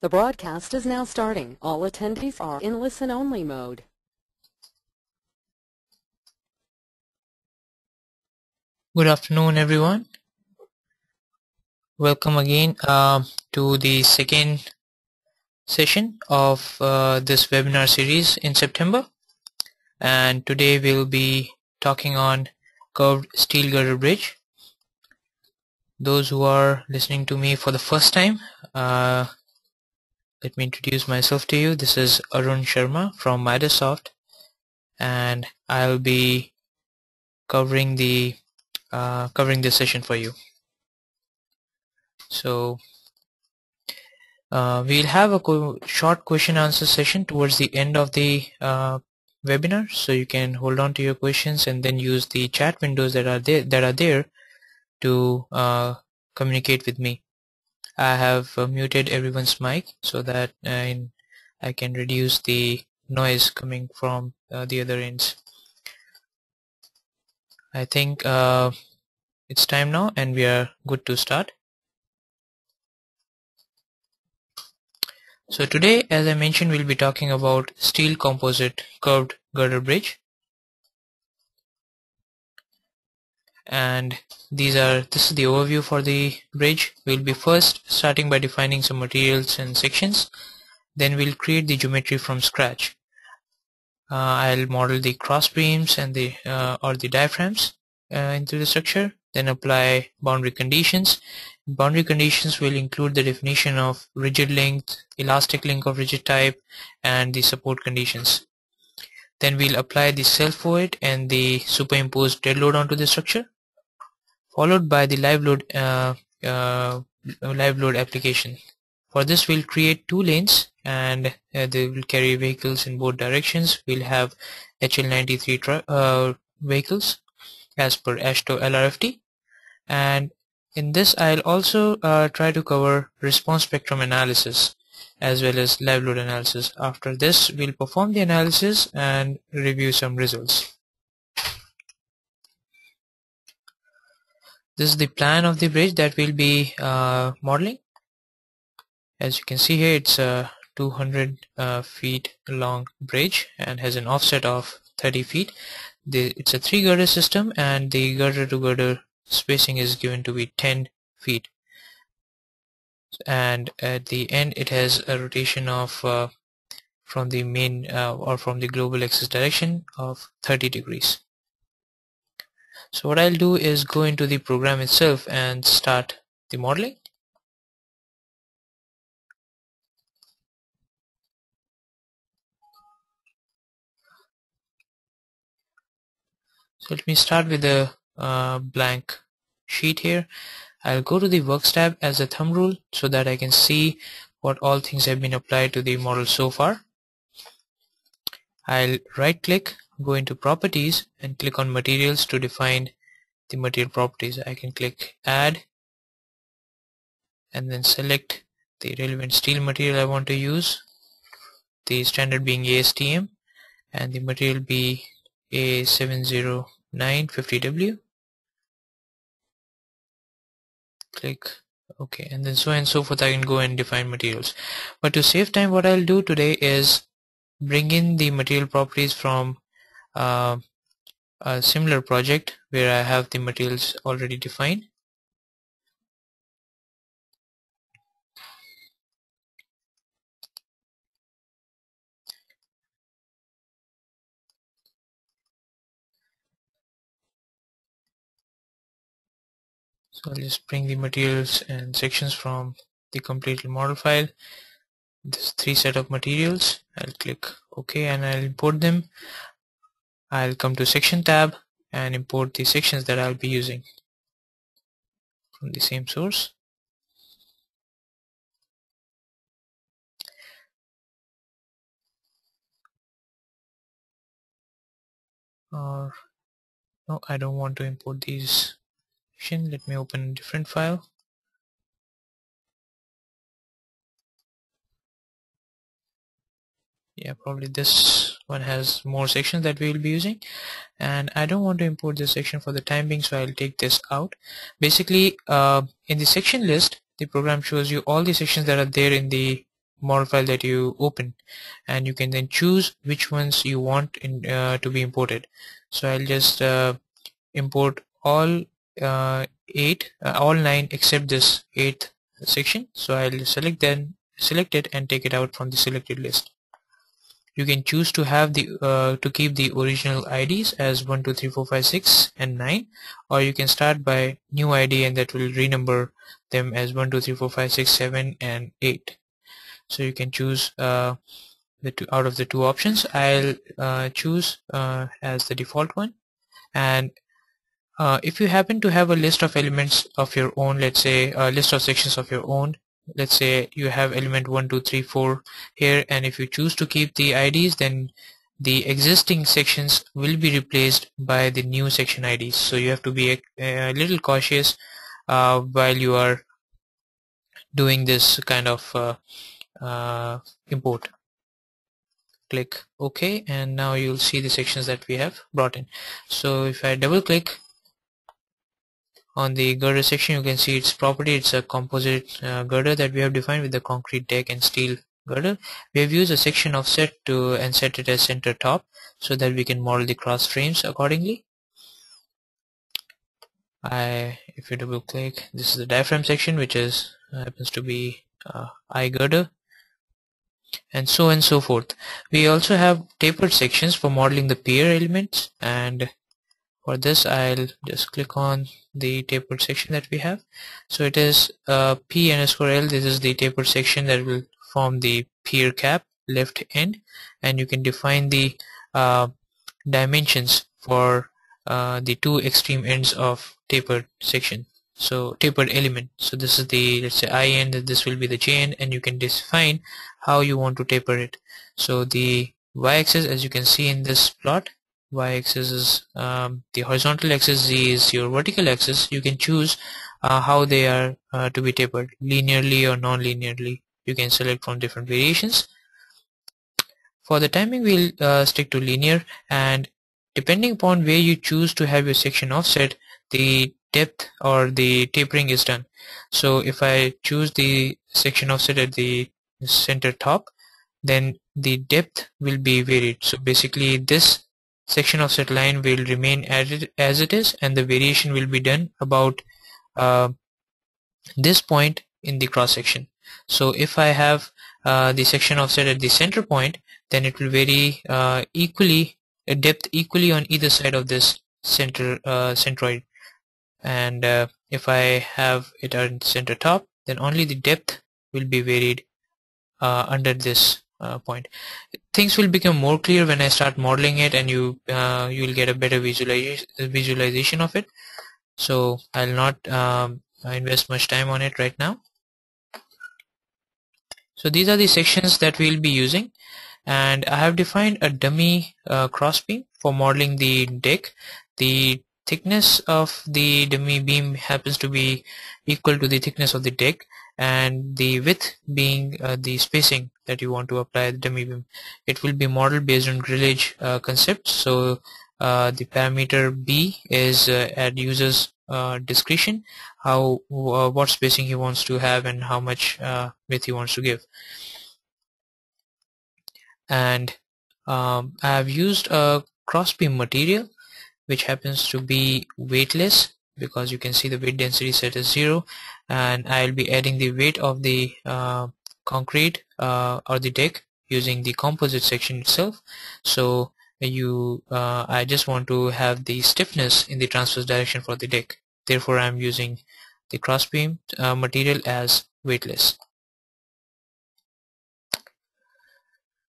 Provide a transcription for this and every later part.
The broadcast is now starting. All attendees are in listen-only mode. Good afternoon, everyone. Welcome again uh, to the second session of uh, this webinar series in September. And today we'll be talking on curved steel girder bridge. Those who are listening to me for the first time, uh, let me introduce myself to you. This is Arun Sharma from Microsoft and I'll be covering the uh, covering this session for you. So uh, we'll have a co short question answer session towards the end of the uh, webinar so you can hold on to your questions and then use the chat windows that are there that are there to uh, communicate with me. I have uh, muted everyone's mic so that uh, I can reduce the noise coming from uh, the other ends. I think uh, it's time now and we are good to start. So today as I mentioned we'll be talking about steel composite curved girder bridge and these are this is the overview for the bridge. We'll be first starting by defining some materials and sections. Then we'll create the geometry from scratch. Uh, I'll model the cross beams and the uh, or the diaphragms uh, into the structure. Then apply boundary conditions. Boundary conditions will include the definition of rigid link elastic link of rigid type and the support conditions. Then we'll apply the self weight and the superimposed dead load onto the structure followed by the live load uh, uh, live load application. For this we'll create two lanes and uh, they will carry vehicles in both directions. We'll have HL93 uh, vehicles as per AASHTO LRFD and in this I'll also uh, try to cover response spectrum analysis as well as live load analysis. After this we'll perform the analysis and review some results this is the plan of the bridge that we'll be uh, modeling. As you can see here it's a 200 uh, feet long bridge and has an offset of 30 feet. The, it's a three girder system and the girder to girder spacing is given to be 10 feet. And at the end it has a rotation of uh, from the main uh, or from the global axis direction of 30 degrees so what I'll do is go into the program itself and start the modeling. So let me start with a uh, blank sheet here. I'll go to the works tab as a thumb rule so that I can see what all things have been applied to the model so far. I'll right click go into properties and click on materials to define the material properties. I can click add and then select the relevant steel material I want to use the standard being ASTM and the material be A70950W click okay and then so and so forth I can go and define materials. But to save time what I'll do today is bring in the material properties from uh, a similar project where I have the materials already defined. So I'll just bring the materials and sections from the completely model file. This three set of materials. I'll click OK and I'll import them I'll come to section tab and import the sections that I'll be using from the same source. Or no I don't want to import these. Let me open a different file. Yeah probably this one has more sections that we will be using. And I don't want to import this section for the time being so I'll take this out. Basically uh, in the section list the program shows you all the sections that are there in the model file that you open. And you can then choose which ones you want in, uh, to be imported. So I'll just uh, import all uh, 8 uh, all 9 except this 8th section. So I'll select then select it and take it out from the selected list you can choose to have the uh, to keep the original IDs as 1 2 3 4 5 6 and 9 or you can start by new ID and that will renumber them as 1 2 3 4 5 6 7 and 8 so you can choose uh, the two out of the two options. I'll uh, choose uh, as the default one. And uh, if you happen to have a list of elements of your own let's say a list of sections of your own let's say you have element 1 2 3 4 here and if you choose to keep the IDs then the existing sections will be replaced by the new section IDs so you have to be a, a little cautious uh, while you are doing this kind of uh, uh, import. Click OK and now you'll see the sections that we have brought in. So if I double click on the girder section you can see its property. It's a composite uh, girder that we have defined with the concrete deck and steel girder. We have used a section offset to and set it as center top so that we can model the cross frames accordingly. I if you double click this is the diaphragm section which is uh, happens to be uh, I girder and so and so forth. We also have tapered sections for modeling the pier elements and for this I'll just click on the tapered section that we have. So it is uh, P underscore L. This is the tapered section that will form the pier cap left end. And you can define the uh, dimensions for uh, the two extreme ends of tapered section. So tapered element. So this is the let's say I end. This will be the J end. And you can define how you want to taper it. So the y-axis as you can see in this plot y-axis is um, the horizontal axis z is your vertical axis. You can choose uh, how they are uh, to be tapered linearly or non-linearly. You can select from different variations. For the timing we'll uh, stick to linear. And depending upon where you choose to have your section offset the depth or the tapering is done. So if I choose the section offset at the center top then the depth will be varied. So basically this section offset line will remain as it, is and the variation will be done about uh, this point in the cross section. So if I have uh, the section offset at the center point then it will vary uh, equally a depth equally on either side of this center uh, centroid. And uh, if I have it on center top then only the depth will be varied uh, under this uh, point. Things will become more clear when I start modeling it and you uh, you will get a better visualization visualization of it. So I'll not um, invest much time on it right now. So these are the sections that we'll be using and I have defined a dummy uh, crossbeam for modeling the deck. The thickness of the dummy beam happens to be equal to the thickness of the deck and the width being uh, the spacing that you want to apply the dummy beam. It will be modeled based on grillage uh, concepts. So uh, the parameter B is uh, at user's uh, discretion how uh, what spacing he wants to have and how much width he wants to give. And um, I have used a cross beam material which happens to be weightless because you can see the weight density set as 0 and I'll be adding the weight of the uh, concrete uh, or the deck using the composite section itself. So you uh, I just want to have the stiffness in the transverse direction for the deck. Therefore I'm using the crossbeam uh, material as weightless.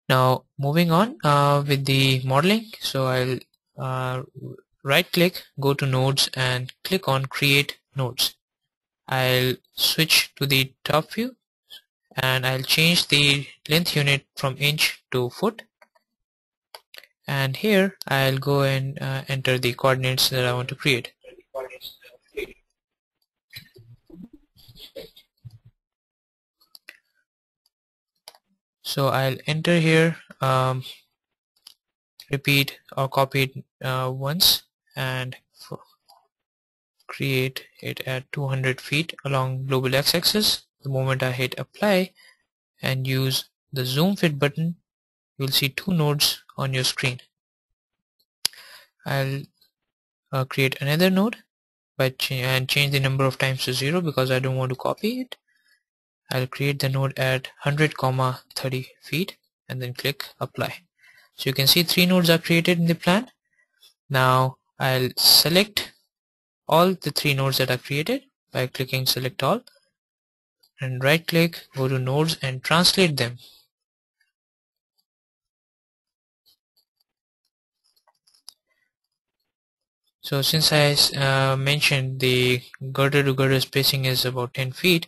Now moving on uh, with the modeling. So I'll uh, right click go to nodes and click on create nodes. I'll switch to the top view and I'll change the length unit from inch to foot. And here I'll go and uh, enter the coordinates that I want to create. So I'll enter here um, repeat or copy it uh, once and create it at 200 feet along global x-axis the moment I hit apply and use the zoom fit button you'll see two nodes on your screen. I'll uh, create another node by ch and change the number of times to 0 because I don't want to copy it. I'll create the node at 100 comma 30 feet and then click apply. So you can see three nodes are created in the plan. Now I'll select all the three nodes that are created by clicking select all and right click go to nodes and translate them. So since I uh, mentioned the girder to girder spacing is about 10 feet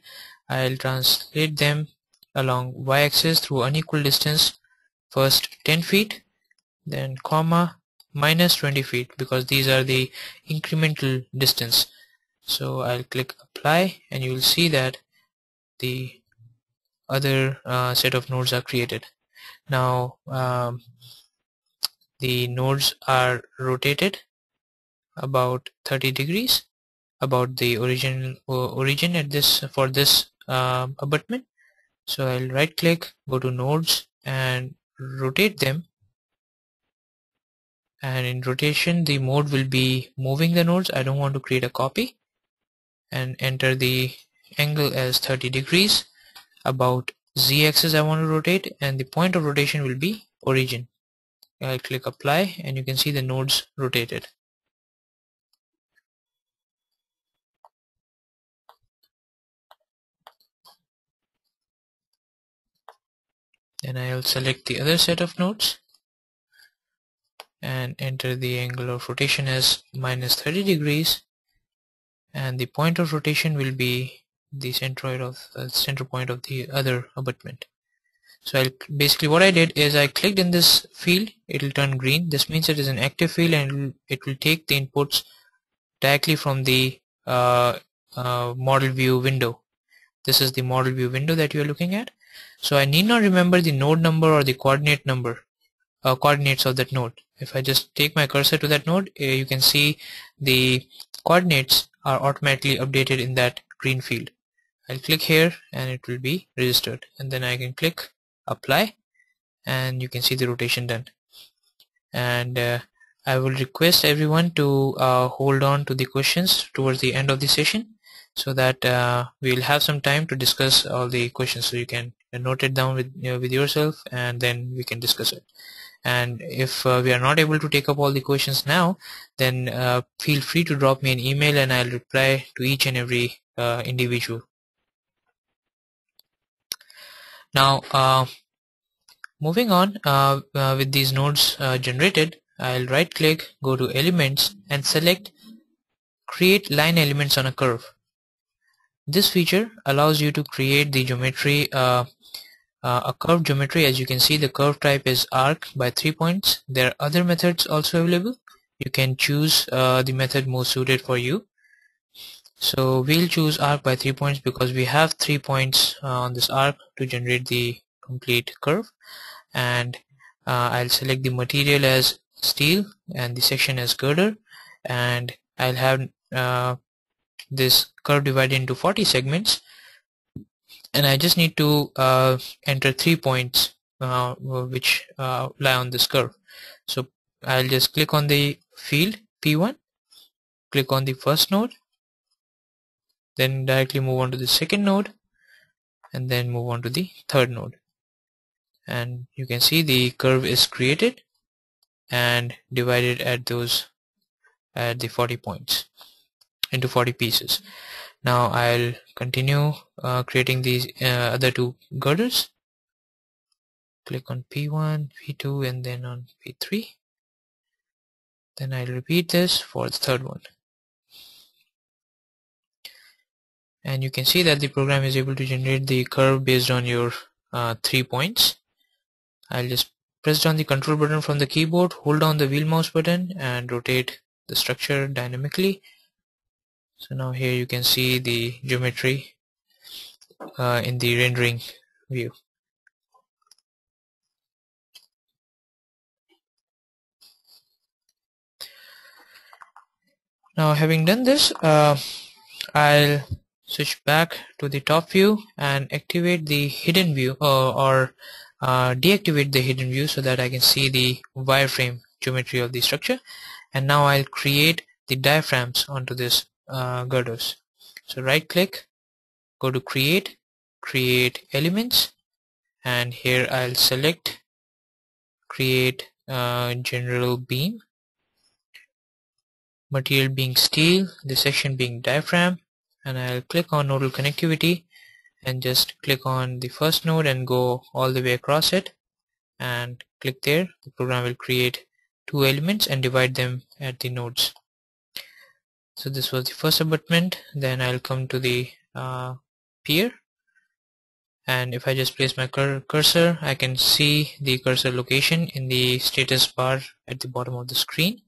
I'll translate them along y-axis through unequal distance. First 10 feet then comma minus 20 feet because these are the incremental distance. So I'll click apply and you will see that the other uh, set of nodes are created. Now um, the nodes are rotated about 30 degrees about the original uh, origin at this for this uh, abutment. So I'll right click go to nodes and rotate them. And in rotation the mode will be moving the nodes. I don't want to create a copy and enter the angle as 30 degrees about z-axis I want to rotate and the point of rotation will be origin. I'll click apply and you can see the nodes rotated. Then I'll select the other set of nodes and enter the angle of rotation as minus 30 degrees and the point of rotation will be the centroid of uh, center point of the other abutment. So I'll basically what I did is I clicked in this field it will turn green. This means it is an active field and it will take the inputs directly from the uh, uh, model view window. This is the model view window that you are looking at. So I need not remember the node number or the coordinate number uh, coordinates of that node. If I just take my cursor to that node uh, you can see the coordinates are automatically updated in that green field I'll click here and it will be registered. And then I can click apply and you can see the rotation done. And uh, I will request everyone to uh, hold on to the questions towards the end of the session so that uh, we'll have some time to discuss all the questions. So you can note it down with you know, with yourself and then we can discuss it. And if uh, we are not able to take up all the questions now then uh, feel free to drop me an email and I'll reply to each and every uh, individual now uh, moving on uh, uh, with these nodes generated I'll right click go to elements and select create line elements on a curve. This feature allows you to create the geometry uh, a curve geometry. As you can see the curve type is arc by three points. There are other methods also available. You can choose uh, the method most suited for you so we'll choose arc by three points because we have three points uh, on this arc to generate the complete curve. And uh, I'll select the material as steel and the section as girder. And I'll have uh, this curve divided into 40 segments. And I just need to uh, enter three points uh, which uh, lie on this curve. So I'll just click on the field P1 click on the first node then directly move on to the second node and then move on to the third node. And you can see the curve is created and divided at those at the 40 points into 40 pieces. Now I'll continue uh, creating these uh, other two girders. Click on P1 P2 and then on P3 then I'll repeat this for the third one and you can see that the program is able to generate the curve based on your uh, three points. I'll just press down the control button from the keyboard hold down the wheel mouse button and rotate the structure dynamically. So now here you can see the geometry uh, in the rendering view. Now having done this uh, I'll switch back to the top view and activate the hidden view uh, or uh, deactivate the hidden view so that I can see the wireframe geometry of the structure. And now I'll create the diaphragms onto this uh, girders. So right click go to create create elements and here I'll select create uh, general beam. Material being steel the section being diaphragm and I'll click on nodal connectivity and just click on the first node and go all the way across it. And click there. The program will create two elements and divide them at the nodes. So this was the first abutment. Then I'll come to the uh, pier and if I just place my cur cursor I can see the cursor location in the status bar at the bottom of the screen.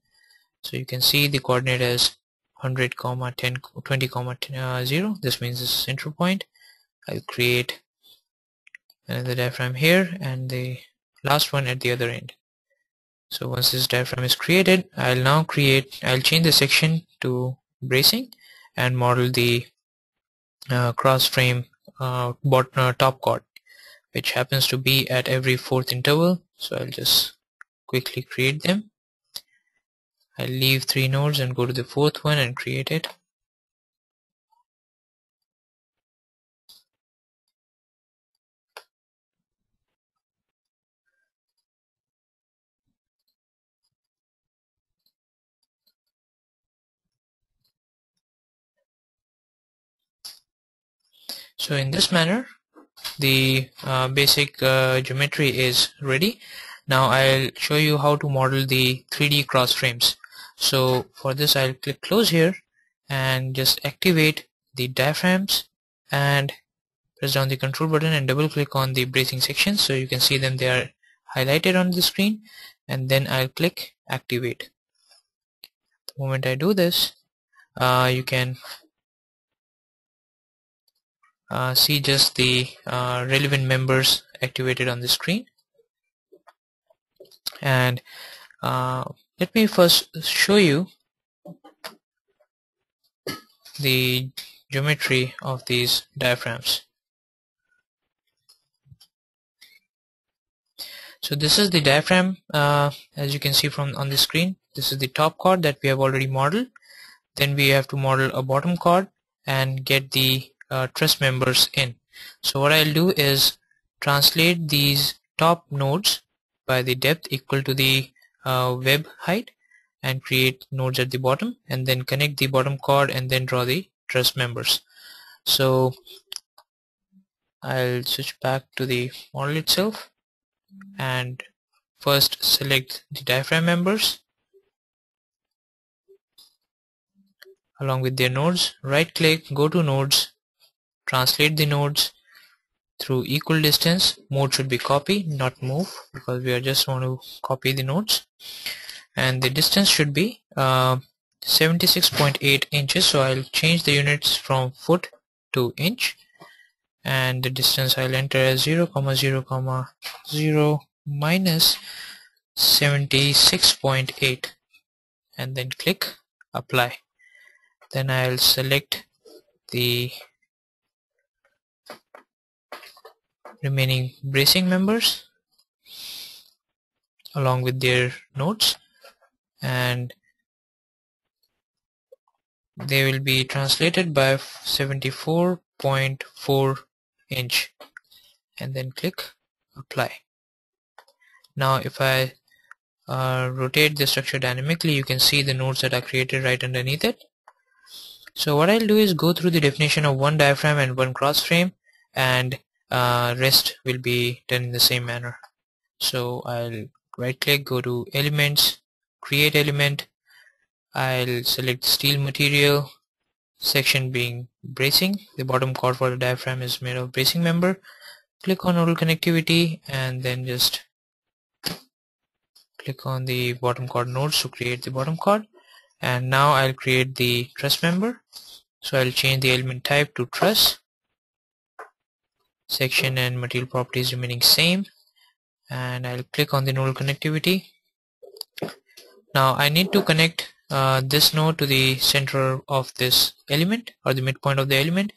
So you can see the coordinate as 100 comma 10 20 comma 10, uh, 0 this means this is center point. I'll create another diaphragm here and the last one at the other end. So once this diaphragm is created I'll now create I'll change the section to bracing and model the uh, cross frame uh, bottom, uh, top chord which happens to be at every fourth interval. So I'll just quickly create them I'll leave three nodes and go to the fourth one and create it. So in this manner the uh, basic uh, geometry is ready. Now I'll show you how to model the 3D cross frames so for this I'll click close here and just activate the diaphragms and press down the control button and double click on the bracing section. So you can see them they are highlighted on the screen. And then I'll click activate. The moment I do this uh, you can uh, see just the uh, relevant members activated on the screen. And uh, let me first show you the geometry of these diaphragms. So this is the diaphragm uh, as you can see from on the screen. This is the top chord that we have already modeled. Then we have to model a bottom chord and get the uh, truss members in. So what I'll do is translate these top nodes by the depth equal to the uh, web height and create nodes at the bottom and then connect the bottom chord and then draw the truss members. So I'll switch back to the model itself and first select the diaphragm members along with their nodes. Right click go to nodes translate the nodes through equal distance mode should be copy not move because we are just want to copy the nodes. And the distance should be uh, 76.8 inches so I'll change the units from foot to inch. And the distance I'll enter as 0 comma 0 comma 0 minus 76.8 and then click apply. Then I'll select the remaining bracing members along with their nodes. And they will be translated by 74.4 inch. And then click apply. Now if I uh, rotate the structure dynamically you can see the nodes that are created right underneath it. So what I'll do is go through the definition of one diaphragm and one cross frame and uh, rest will be done in the same manner. So I'll right click go to elements create element. I'll select steel material. Section being bracing. The bottom chord for the diaphragm is made of bracing member. Click on nodal connectivity and then just click on the bottom chord nodes to create the bottom chord and now I'll create the truss member. So I'll change the element type to truss section and material properties remaining same. And I'll click on the node connectivity. Now I need to connect uh, this node to the center of this element or the midpoint of the element.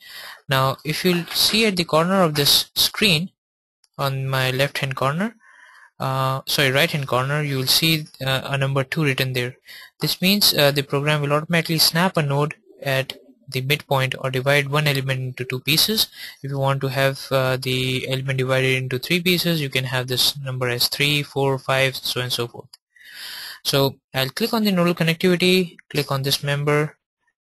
Now if you see at the corner of this screen on my left hand corner uh, sorry right hand corner you will see uh, a number 2 written there. This means uh, the program will automatically snap a node at the midpoint or divide one element into two pieces. If you want to have uh, the element divided into three pieces you can have this number as 3 4 5 so and so forth. So I'll click on the nodal connectivity click on this member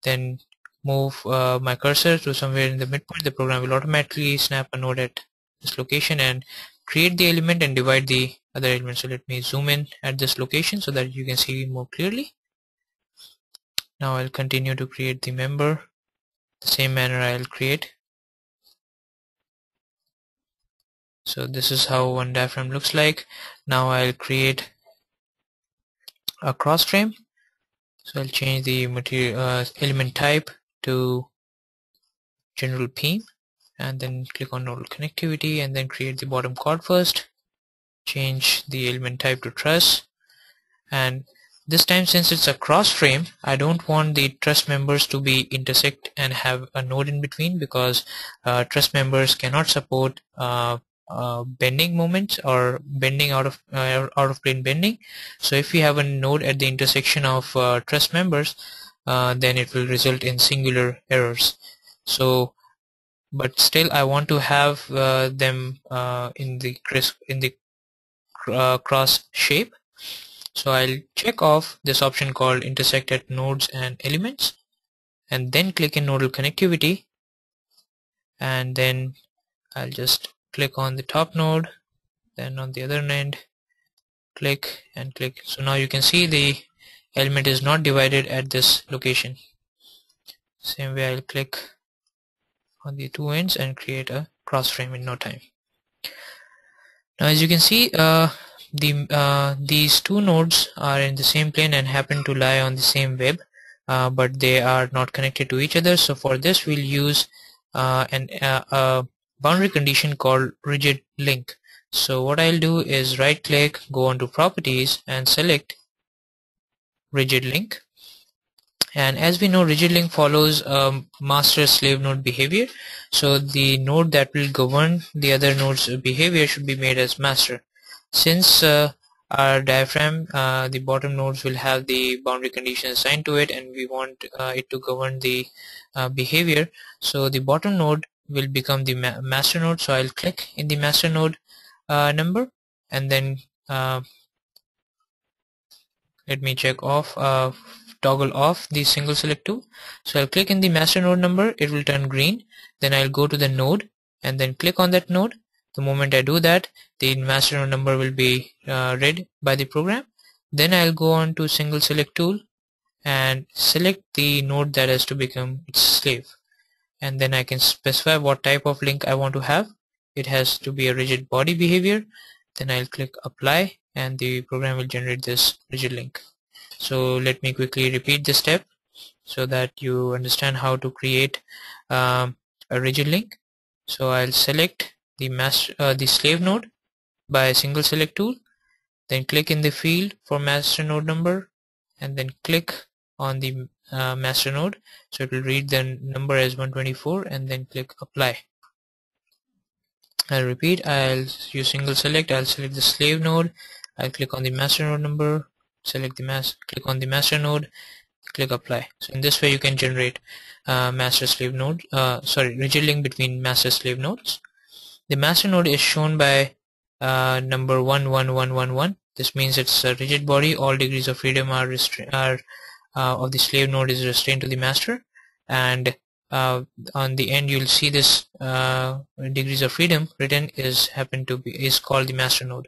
then move uh, my cursor to somewhere in the midpoint. The program will automatically snap a node at this location and create the element and divide the other element. So let me zoom in at this location so that you can see more clearly now I'll continue to create the member. The same manner I'll create. So this is how one diaphragm looks like. Now I'll create a cross frame. So I'll change the material uh, element type to general beam and then click on nodal connectivity and then create the bottom chord first. Change the element type to truss and this time since it's a cross frame I don't want the truss members to be intersect and have a node in between because uh, truss members cannot support uh, uh, bending moments or bending out of uh, out of plane bending. So if we have a node at the intersection of uh, truss members uh, then it will result in singular errors. So but still I want to have them in the crisp in the cross shape so I'll check off this option called intersect at nodes and elements and then click in nodal connectivity. And then I'll just click on the top node then on the other end click and click. So now you can see the element is not divided at this location. Same way I'll click on the two ends and create a cross frame in no time. Now as you can see uh, the uh, these two nodes are in the same plane and happen to lie on the same web uh, but they are not connected to each other. So for this we'll use uh, an uh, boundary condition called rigid link. So what I'll do is right click go on to properties and select rigid link. And as we know rigid link follows um, master slave node behavior. So the node that will govern the other nodes behavior should be made as master since uh, our diaphragm uh, the bottom nodes will have the boundary condition assigned to it and we want uh, it to govern the uh, behavior so the bottom node will become the ma master node. So I'll click in the master node uh, number and then uh, let me check off toggle off the single select tool so I'll click in the master node number it will turn green. Then I'll go to the node and then click on that node the moment I do that the master node number will be uh, read by the program. Then I'll go on to single select tool and select the node that has to become its slave. And then I can specify what type of link I want to have. It has to be a rigid body behavior. Then I'll click apply and the program will generate this rigid link. So let me quickly repeat this step so that you understand how to create um, a rigid link. So I'll select the master uh, the slave node by a single select tool then click in the field for master node number and then click on the uh, master node. So it will read the number as 124 and then click apply. I'll repeat I'll use single select I'll select the slave node. I'll click on the master node number select the mass click on the master node click apply. So in this way you can generate uh, master slave node uh, sorry rigid link between master slave nodes the master node is shown by uh, number 11111 this means it's a rigid body. All degrees of freedom are, are uh, of the slave node is restrained to the master. And uh, on the end you'll see this uh, degrees of freedom written is happen to be is called the master node.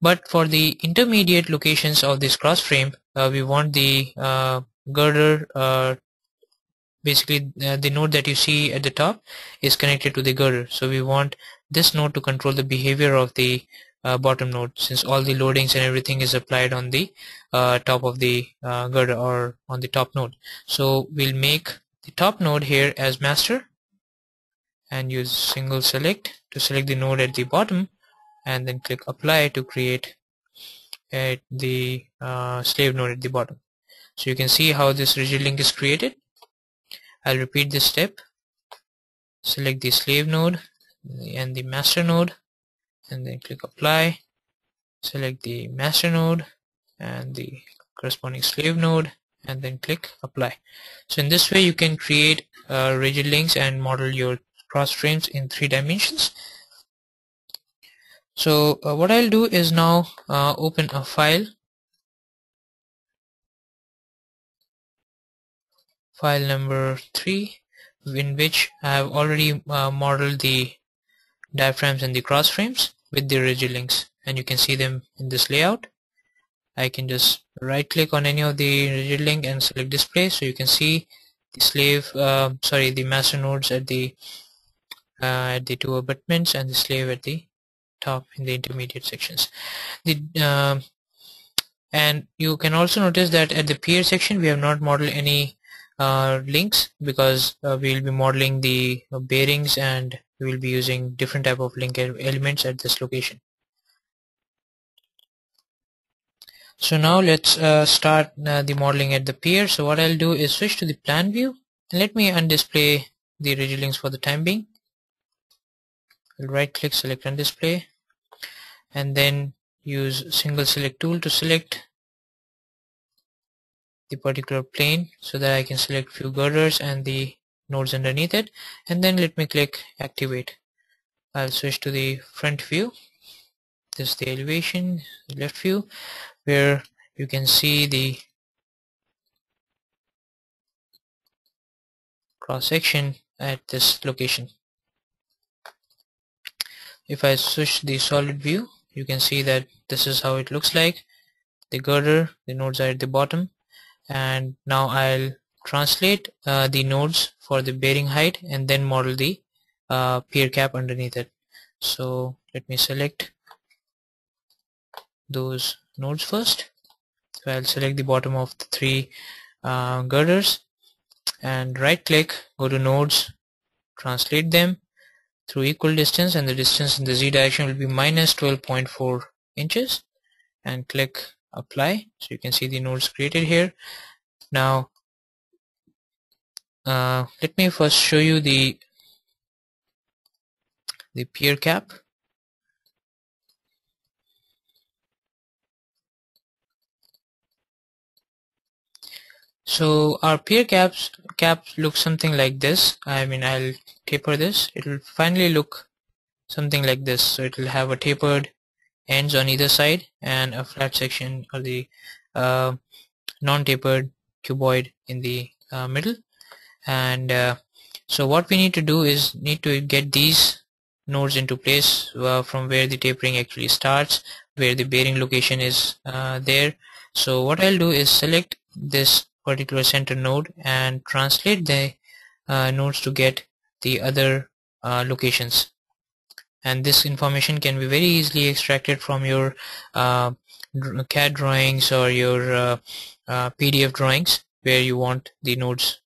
But for the intermediate locations of this cross frame uh, we want the uh, girder basically uh, the node that you see at the top is connected to the girder so we want this node to control the behavior of the uh, bottom node since all the loadings and everything is applied on the uh, top of the girder or on the top node so we'll make the top node here as master and use single select to select the node at the bottom and then click apply to create uh, the uh, slave node at the bottom. So you can see how this rigid link is created I'll repeat this step. Select the slave node and the master node and then click apply. Select the master node and the corresponding slave node and then click apply. So in this way you can create uh, rigid links and model your cross frames in three dimensions. So uh, what I'll do is now uh, open a file file number 3 in which I have already uh, modeled the diaphragms and the cross frames with the rigid links and you can see them in this layout. I can just right click on any of the rigid link and select display so you can see the slave uh, sorry the master nodes at the uh, at the two abutments and the slave at the top in the intermediate sections. The uh, and you can also notice that at the pier section we have not modeled any uh, links because uh, we will be modeling the uh, bearings and we will be using different type of link elements at this location. So now let's uh, start uh, the modeling at the pier. So what I'll do is switch to the plan view and let me undisplay the rigid links for the time being. I'll right click select undisplay and then use single select tool to select the particular plane so that I can select few girders and the nodes underneath it. And then let me click activate. I'll switch to the front view. This is the elevation left view where you can see the cross section at this location. If I switch the solid view you can see that this is how it looks like. The girder the nodes are at the bottom and now I'll translate uh, the nodes for the bearing height and then model the uh, pier cap underneath it. So let me select those nodes first. So I'll select the bottom of the three uh, girders and right click go to nodes translate them through equal distance and the distance in the z direction will be minus 12.4 inches. And click apply. So you can see the nodes created here. Now uh, let me first show you the the pier cap. So our pier caps cap looks something like this. I mean I'll taper this. It will finally look something like this. So it will have a tapered ends on either side and a flat section or the uh, non-tapered cuboid in the uh, middle. And uh, so what we need to do is need to get these nodes into place uh, from where the tapering actually starts where the bearing location is uh, there. So what I'll do is select this particular center node and translate the uh, nodes to get the other locations and this information can be very easily extracted from your uh, CAD drawings or your uh, uh, PDF drawings where you want the nodes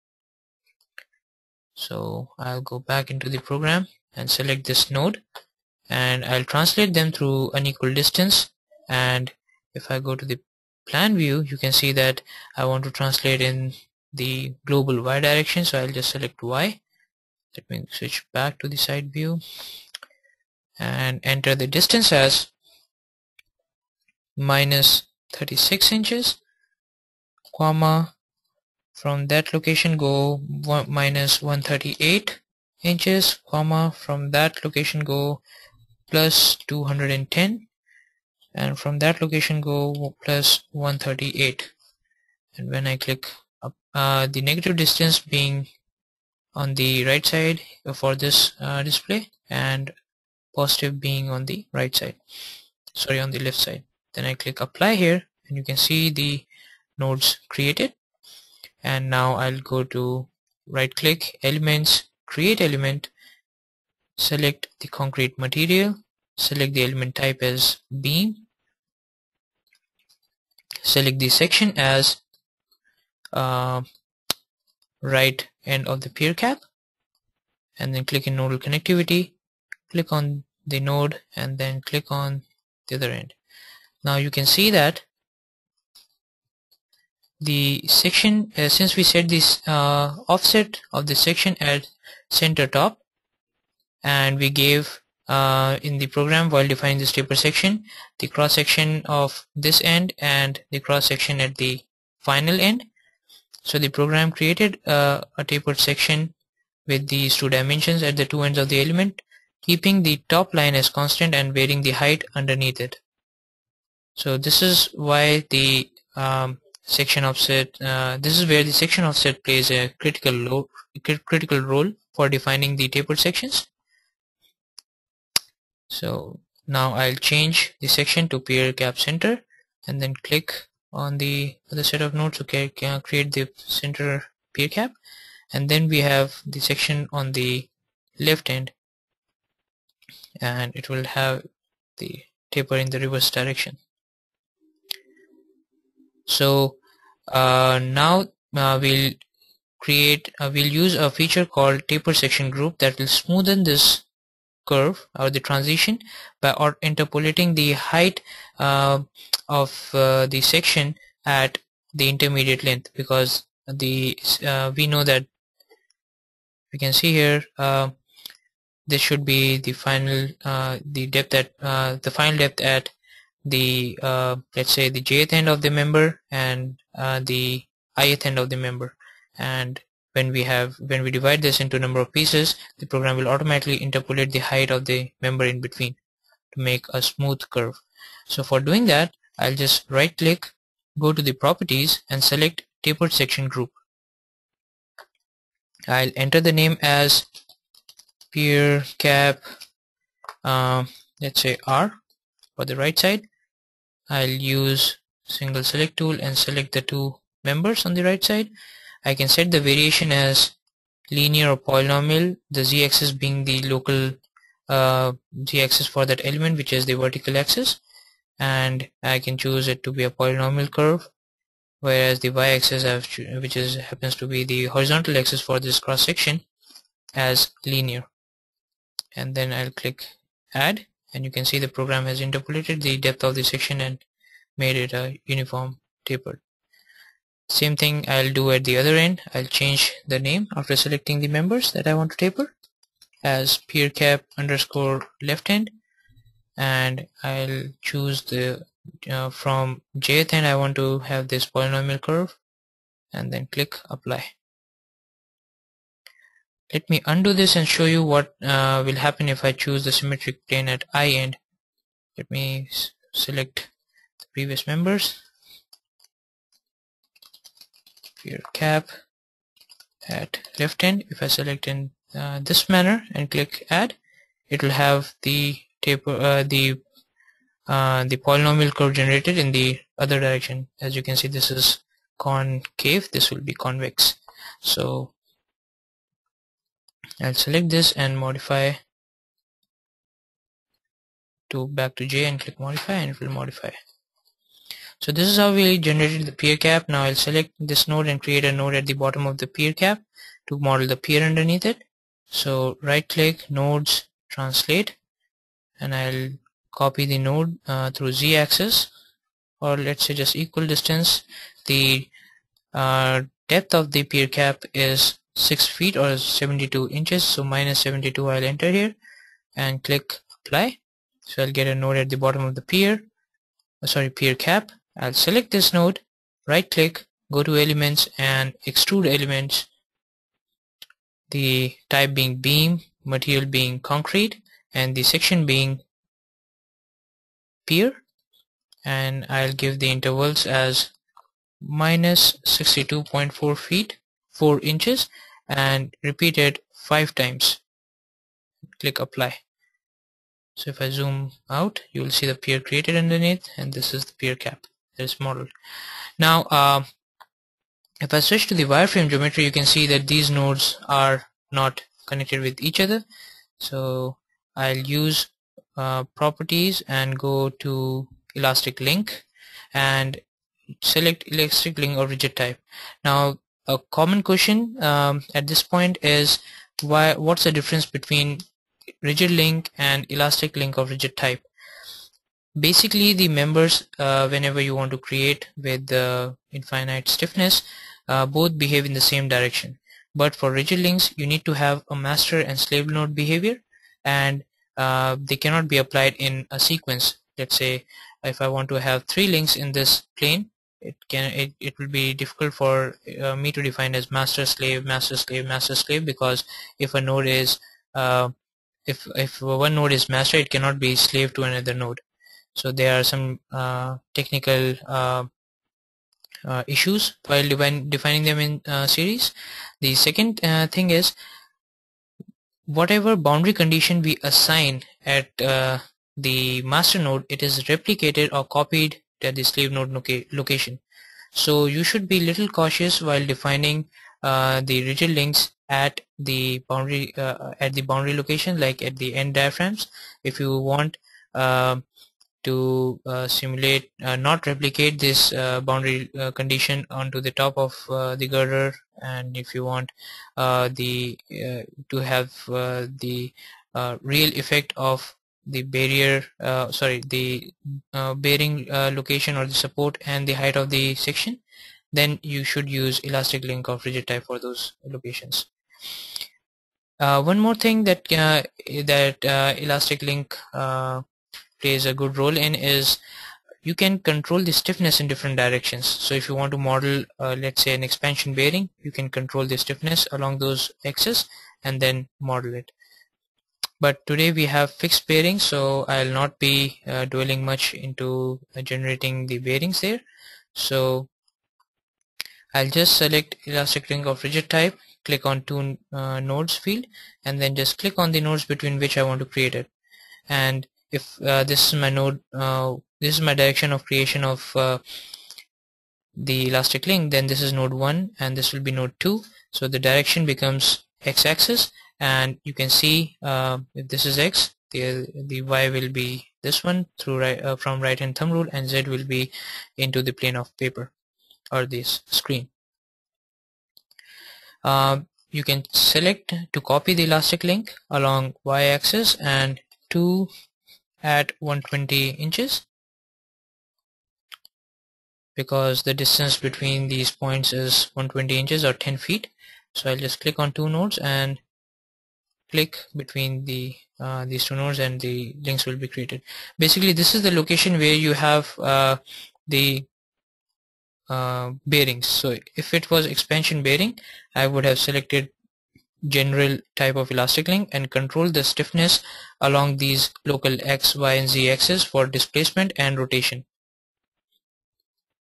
so I'll go back into the program and select this node and I'll translate them through unequal distance. And if I go to the plan view you can see that I want to translate in the global y direction. So I'll just select y. Let me switch back to the side view and enter the distance as minus 36 inches comma from that location go one, minus 138 inches comma from that location go plus 210 and from that location go plus 138 and when I click up uh, the negative distance being on the right side for this uh, display and positive being on the right side. Sorry on the left side. Then I click apply here and you can see the nodes created. And now I'll go to right click elements create element select the concrete material select the element type as beam select the section as uh, right end of the pier cap and then click in nodal connectivity click on the node and then click on the other end. Now you can see that the section uh, since we set this uh, offset of the section at center top and we gave uh, in the program while defining this taper section the cross section of this end and the cross section at the final end. So the program created uh, a tapered section with these two dimensions at the two ends of the element keeping the top line as constant and varying the height underneath it. So this is why the um, section offset uh, this is where the section offset plays a critical, critical role for defining the tapered sections. So now I'll change the section to pier cap center and then click on the other set of nodes to create the center pier cap and then we have the section on the left end and it will have the taper in the reverse direction. So uh, now uh, we'll create uh, we'll use a feature called taper section group that will smoothen this curve or the transition by or interpolating the height uh, of uh, the section at the intermediate length because the uh, we know that we can see here this should be the final the depth at the final depth at the uh, let's say the jth end of the member and uh, the ith end of the member. And when we have when we divide this into number of pieces the program will automatically interpolate the height of the member in between to make a smooth curve. So for doing that I'll just right click go to the properties and select tapered section group. I'll enter the name as pier cap uh, let's say R for the right side. I'll use single select tool and select the two members on the right side. I can set the variation as linear or polynomial the z-axis being the local uh, z-axis for that element which is the vertical axis. And I can choose it to be a polynomial curve whereas the y-axis which is happens to be the horizontal axis for this cross section as linear and then I'll click add and you can see the program has interpolated the depth of the section and made it a uniform tapered same thing I'll do at the other end. I'll change the name after selecting the members that I want to taper as pier cap underscore left end and I'll choose the uh, from jth end I want to have this polynomial curve and then click apply let me undo this and show you what uh, will happen if I choose the symmetric plane at I end. Let me select the previous members. Pier cap at left end. If I select in uh, this manner and click add, it will have the taper, uh, the uh, the polynomial curve generated in the other direction. As you can see, this is concave. This will be convex. So I'll select this and modify to back to J and click modify and it will modify. So this is how we generated the pier cap. Now I'll select this node and create a node at the bottom of the pier cap to model the pier underneath it. So right click nodes translate and I'll copy the node uh, through z-axis or let's say just equal distance. The uh, depth of the pier cap is 6 feet or 72 inches. So minus 72 I'll enter here and click apply. So I'll get a node at the bottom of the pier uh, sorry pier cap. I'll select this node right click go to elements and extrude elements. The type being beam material being concrete and the section being pier and I'll give the intervals as minus 62.4 feet 4 inches and repeat it 5 times. Click apply. So if I zoom out you will see the pier created underneath and this is the pier cap. That is modeled now uh, if I switch to the wireframe geometry you can see that these nodes are not connected with each other. So I'll use uh, properties and go to elastic link and select elastic link or rigid type. Now a common question um, at this point is why what's the difference between rigid link and elastic link of rigid type? Basically the members uh, whenever you want to create with the infinite stiffness uh, both behave in the same direction. But for rigid links you need to have a master and slave node behavior and uh, they cannot be applied in a sequence. Let's say if I want to have three links in this plane it can it, it will be difficult for uh, me to define as master slave master slave master slave because if a node is uh, if if one node is master it cannot be slave to another node. So there are some uh, technical uh, uh, issues while defining them in uh, series. The second thing is whatever boundary condition we assign at the master node it is replicated or copied at the slave node loca location. So you should be little cautious while defining the rigid links at the boundary at the boundary location like at the end diaphragms. If you want uh, to uh, simulate uh, not replicate this uh, boundary uh, condition onto the top of uh, the girder and if you want uh, the to have the real effect of the barrier uh, sorry the uh, bearing uh, location or the support and the height of the section then you should use elastic link of rigid type for those locations. One more thing that that elastic link plays a good role in is you can control the stiffness in different directions. So if you want to model uh, let's say an expansion bearing you can control the stiffness along those axes and then model it but today we have fixed bearings so I'll not be uh, dwelling much into uh, generating the bearings there. So I'll just select elastic link of rigid type click on two uh, nodes field and then just click on the nodes between which I want to create it. And if uh, this is my node uh, this is my direction of creation of uh, the elastic link then this is node 1 and this will be node 2 so the direction becomes x-axis and you can see uh, if this is x the the y will be this one through right uh, from right hand thumb rule and z will be into the plane of paper or this screen. Uh, you can select to copy the elastic link along y-axis and to at 120 inches because the distance between these points is 120 inches or 10 feet. So I'll just click on two nodes and click between the uh, these two nodes and the links will be created. Basically this is the location where you have uh, the uh, bearings. So if it was expansion bearing I would have selected general type of elastic link and control the stiffness along these local x y and z axes for displacement and rotation.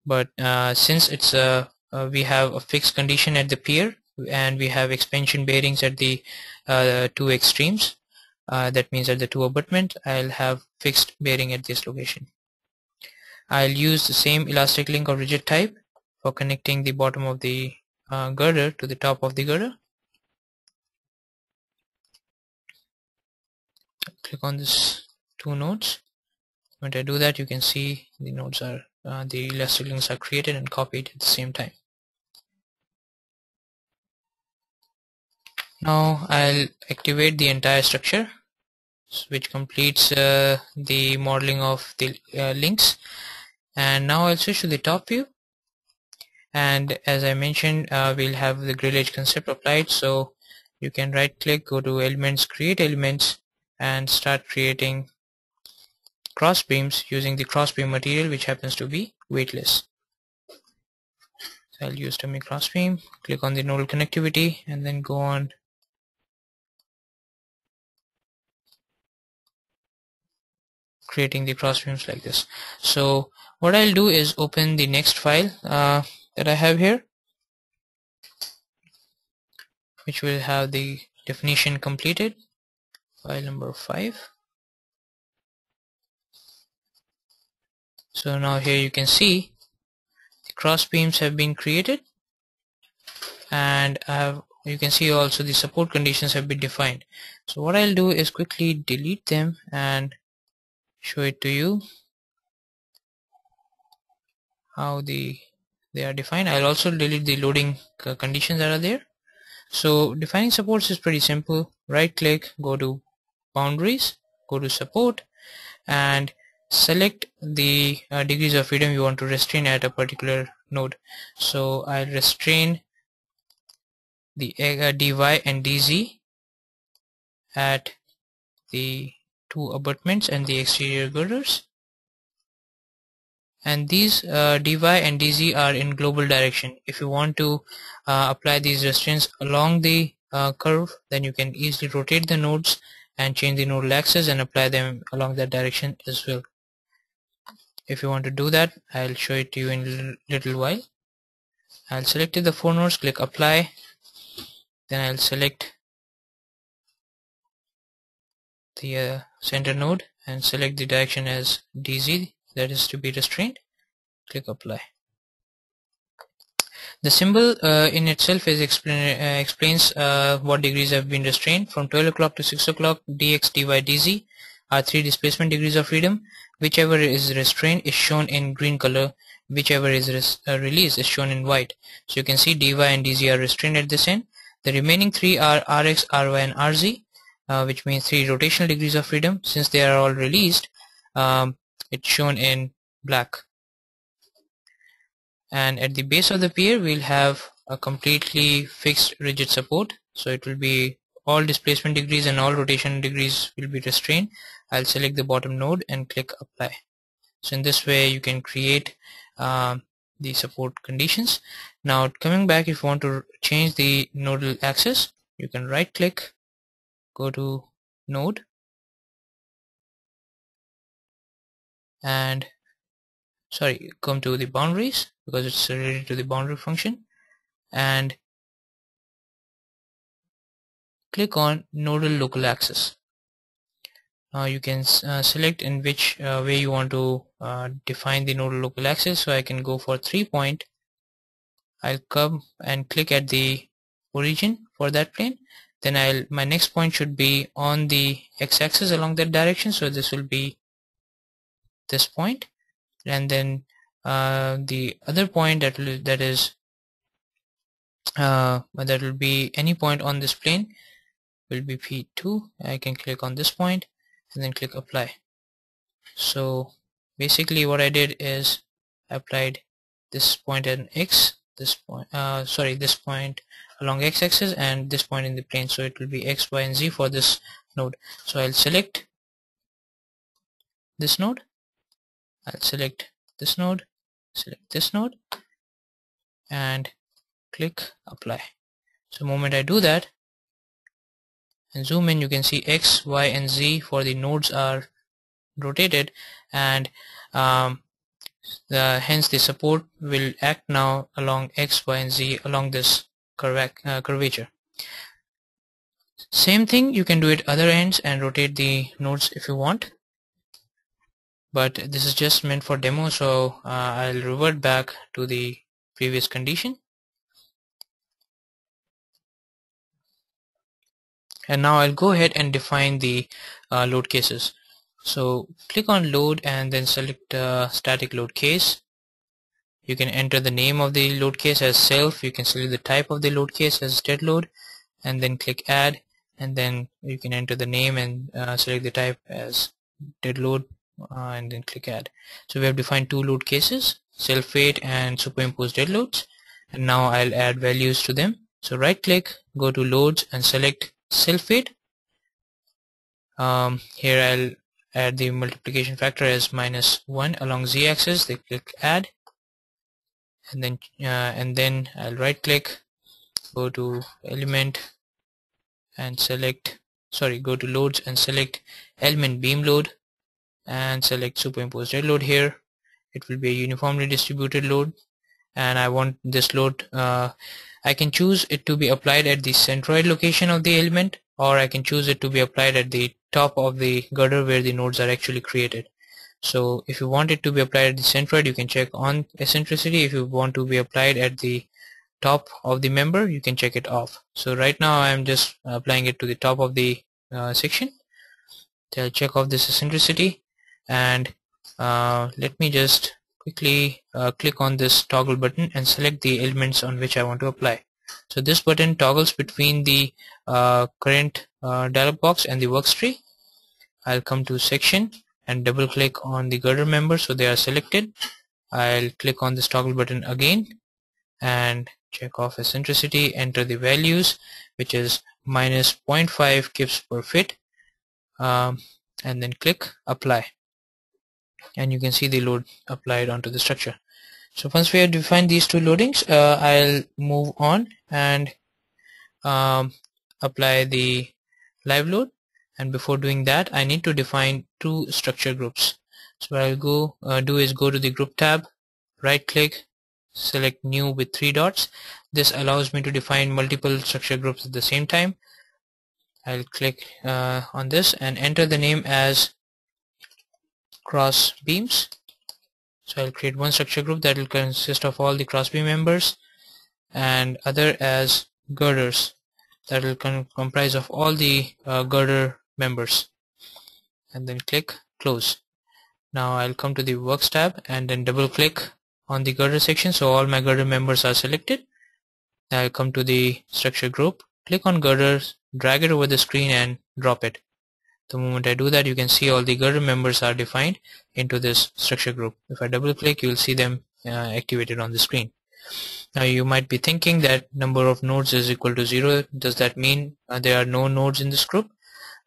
But uh, since it's a uh, we have a fixed condition at the pier and we have expansion bearings at the uh, two extremes. Uh, that means at the two abutment I'll have fixed bearing at this location. I'll use the same elastic link of rigid type for connecting the bottom of the uh, girder to the top of the girder. Click on this two nodes. When I do that you can see the nodes are uh, the elastic links are created and copied at the same time now I'll activate the entire structure which completes uh, the modeling of the uh, links. And now I'll switch to the top view. And as I mentioned uh, we'll have the grillage concept applied. So you can right click go to elements create elements and start creating cross beams using the cross beam material which happens to be weightless. So I'll use dummy cross beam, click on the nodal connectivity and then go on creating the cross beams like this. So what I'll do is open the next file uh, that I have here which will have the definition completed. File number 5 so now here you can see the cross beams have been created and have, you can see also the support conditions have been defined. So what I'll do is quickly delete them and show it to you. How the they are defined. I'll also delete the loading conditions that are there. So defining supports is pretty simple. Right click go to boundaries go to support and select the uh, degrees of freedom you want to restrain at a particular node. So I'll restrain the uh, dy and dz at the two abutments and the exterior girders. And these uh, dy and dz are in global direction. If you want to uh, apply these restraints along the uh, curve then you can easily rotate the nodes and change the nodal axis and apply them along that direction as well. If you want to do that I'll show it to you in a little while. I'll select the four nodes click apply. Then I'll select the uh, center node and select the direction as DZ that is to be restrained. Click apply. The symbol uh, in itself is explain, uh, explains uh, what degrees have been restrained from 12 o'clock to 6 o'clock dx dy dz are three displacement degrees of freedom. Whichever is restrained is shown in green color. Whichever is uh, released is shown in white. So you can see dy and dz are restrained at this end. The remaining three are rx ry and rz uh, which means three rotational degrees of freedom. Since they are all released um, it's shown in black. And at the base of the pier we'll have a completely fixed rigid support. So it will be all displacement degrees and all rotation degrees will be restrained. I'll select the bottom node and click apply. So in this way you can create uh, the support conditions. Now coming back if you want to change the nodal axis you can right click go to node. And sorry come to the boundaries because it's related to the boundary function. And click on nodal local axis now you can uh, select in which uh, way you want to uh, define the nodal local axis so I can go for three point. I'll come and click at the origin for that plane then I'll my next point should be on the x-axis along that direction so this will be this point. And then uh, the other point that will, that is uh, that will be any point on this plane will be p2 I can click on this point and then click apply. So basically what I did is I applied this point at x this point uh, sorry this point along x-axis and this point in the plane. So it will be x y and z for this node. So I'll select this node. I'll select this node select this node and click apply. So moment I do that and zoom in you can see x y and z for the nodes are rotated and um, the, hence the support will act now along x y and z along this curvature. Same thing you can do it other ends and rotate the nodes if you want. But this is just meant for demo so uh, I'll revert back to the previous condition. And now I'll go ahead and define the uh, load cases. So click on load and then select uh, static load case you can enter the name of the load case as self. You can select the type of the load case as dead load and then click add and then you can enter the name and uh, select the type as dead load uh, and then click add. So we have defined two load cases self weight and superimposed dead loads. And now I'll add values to them. So right click go to loads and select self weight um, here I'll add the multiplication factor as minus 1 along z-axis. They click add and then uh, and then I'll right click go to element and select sorry go to loads and select element beam load and select superimposed load here. It will be a uniformly distributed load and I want this load uh, I can choose it to be applied at the centroid location of the element or I can choose it to be applied at the top of the girder where the nodes are actually created so if you want it to be applied at the centroid you can check on eccentricity. If you want to be applied at the top of the member you can check it off. So right now I'm just applying it to the top of the uh, section. So I'll check off this eccentricity. And uh, let me just quickly uh, click on this toggle button and select the elements on which I want to apply. So this button toggles between the uh, current uh, dialog box and the works tree. I'll come to section and double click on the girder members so they are selected. I'll click on this toggle button again and check off eccentricity enter the values which is minus 0.5 kips per fit um, and then click apply. And you can see the load applied onto the structure. So once we have defined these two loadings uh, I'll move on and um, apply the live load and before doing that I need to define two structure groups. So what I'll go uh, do is go to the group tab right click select new with three dots. This allows me to define multiple structure groups at the same time. I'll click uh, on this and enter the name as cross beams so I'll create one structure group that will consist of all the cross beam members and other as girders that will comprise of all the uh, girder members. And then click close. Now I'll come to the works tab and then double click on the girder section. So all my girder members are selected. I'll come to the structure group click on girders drag it over the screen and drop it. The moment I do that you can see all the girder members are defined into this structure group. If I double click you will see them uh, activated on the screen. Now you might be thinking that number of nodes is equal to 0. Does that mean uh, there are no nodes in this group?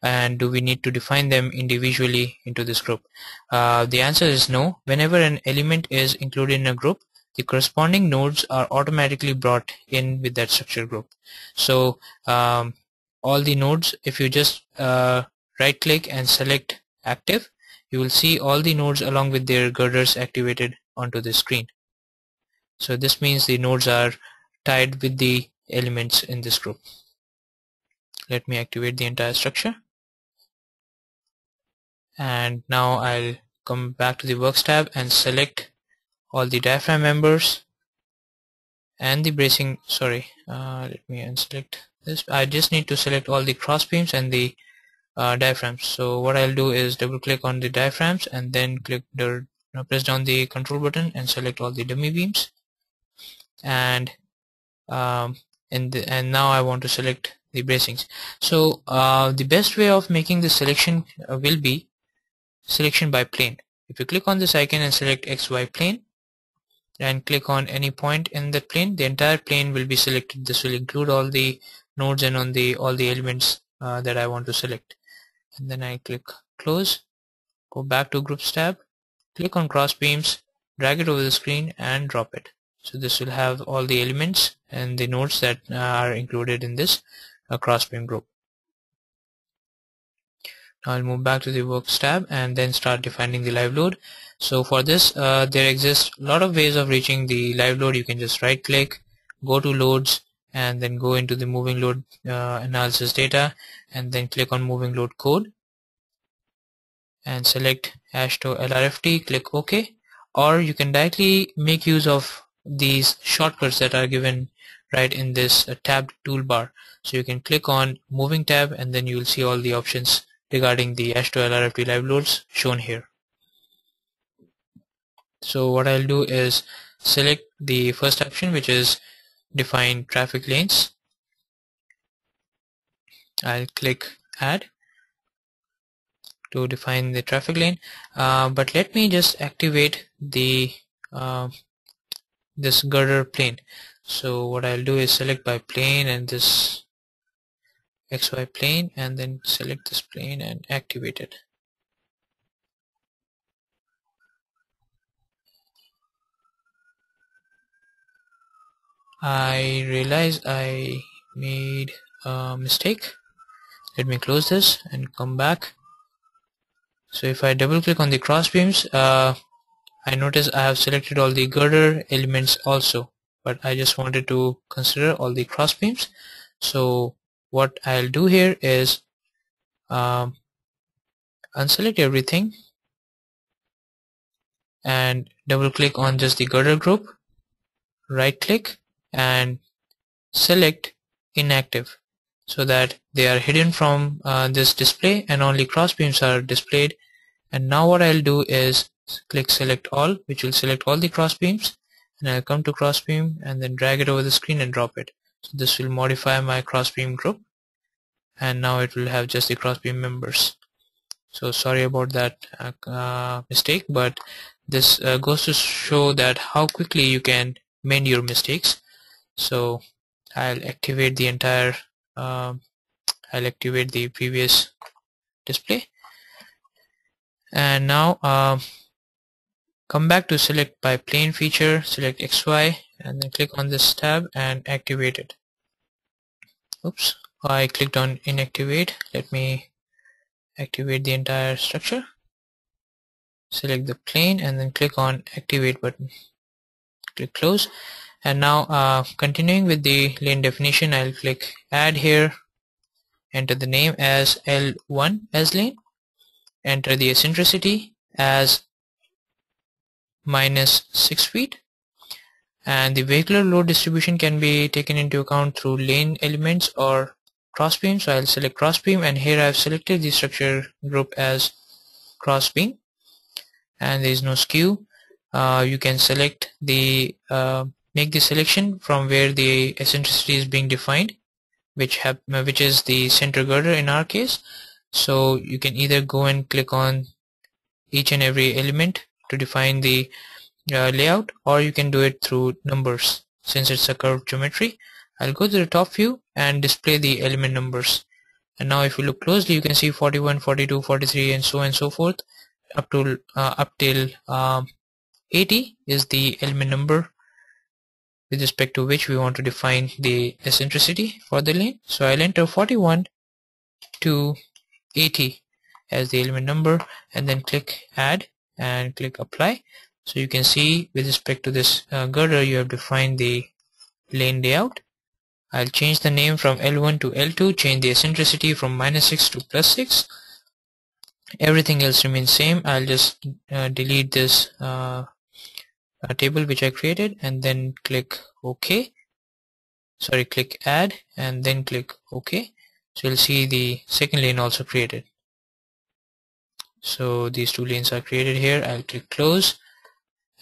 And do we need to define them individually into this group? Uh, the answer is no. Whenever an element is included in a group, the corresponding nodes are automatically brought in with that structure group. So um, all the nodes, if you just uh, right click and select active, you will see all the nodes along with their girders activated onto the screen so this means the nodes are tied with the elements in this group let me activate the entire structure and now I'll come back to the works tab and select all the diaphragm members and the bracing sorry uh, let me unselect this. I just need to select all the cross beams and the uh, diaphragms. So what I'll do is double click on the diaphragms and then click the press down the control button and select all the dummy beams. And um, and the, and now I want to select the bracings. So uh, the best way of making the selection uh, will be selection by plane. If you click on this icon and select XY plane and click on any point in that plane the entire plane will be selected. This will include all the nodes and on the all the elements uh, that I want to select. And then I click close go back to groups tab click on cross beams drag it over the screen and drop it. So this will have all the elements and the nodes that are included in this uh, crossbeam group. now I'll move back to the works tab and then start defining the live load. So for this uh, there exists a lot of ways of reaching the live load. You can just right click go to loads and then go into the moving load uh, analysis data and then click on moving load code. And select AASHTO LRFD click OK. Or you can directly make use of these shortcuts that are given right in this uh, tabbed toolbar. So you can click on moving tab and then you will see all the options regarding the AASHTO LRFD live loads shown here. So what I'll do is select the first option which is define traffic lanes. I'll click add to define the traffic lane. Uh, but let me just activate the uh, this girder plane. So what I'll do is select by plane and this XY plane and then select this plane and activate it. I realize I made a mistake. Let me close this and come back. So if I double click on the cross beams uh, I notice I have selected all the girder elements also but I just wanted to consider all the cross beams. So what I'll do here is um, unselect everything and double click on just the girder group. Right click and select inactive so that they are hidden from uh, this display and only cross beams are displayed. And now what I'll do is click select all which will select all the cross beams and I'll come to cross beam and then drag it over the screen and drop it so this will modify my cross beam group. And now it will have just the cross beam members. So sorry about that uh, uh, mistake but this uh, goes to show that how quickly you can mend your mistakes. So I'll activate the entire um, I'll activate the previous display. And now um, come back to select by plane feature select XY and then click on this tab and activate it. Oops I clicked on inactivate. Let me activate the entire structure. Select the plane and then click on activate button. Click close. And now uh, continuing with the lane definition I'll click add here. Enter the name as L1 as lane. Enter the eccentricity as minus 6 feet and the vehicular load distribution can be taken into account through lane elements or crossbeam. So I'll select crossbeam and here I've selected the structure group as crossbeam. And there is no skew. Uh, you can select the uh, make the selection from where the eccentricity is being defined which have which is the center girder in our case. So you can either go and click on each and every element to define the uh, layout or you can do it through numbers. Since it's a curved geometry I'll go to the top view and display the element numbers. And now if you look closely you can see 41 42 43 and so on and so forth up to uh, up till um, 80 is the element number with respect to which we want to define the eccentricity for the lane so I'll enter 41 to 80 as the element number and then click add and click apply so you can see with respect to this uh, girder you have defined the lane layout. I'll change the name from L1 to L2 change the eccentricity from minus 6 to plus 6 everything else remains same. I'll just uh, delete this uh, uh table which I created and then click OK. Sorry click add and then click OK. So you'll see the second lane also created. So these two lanes are created here. I'll click close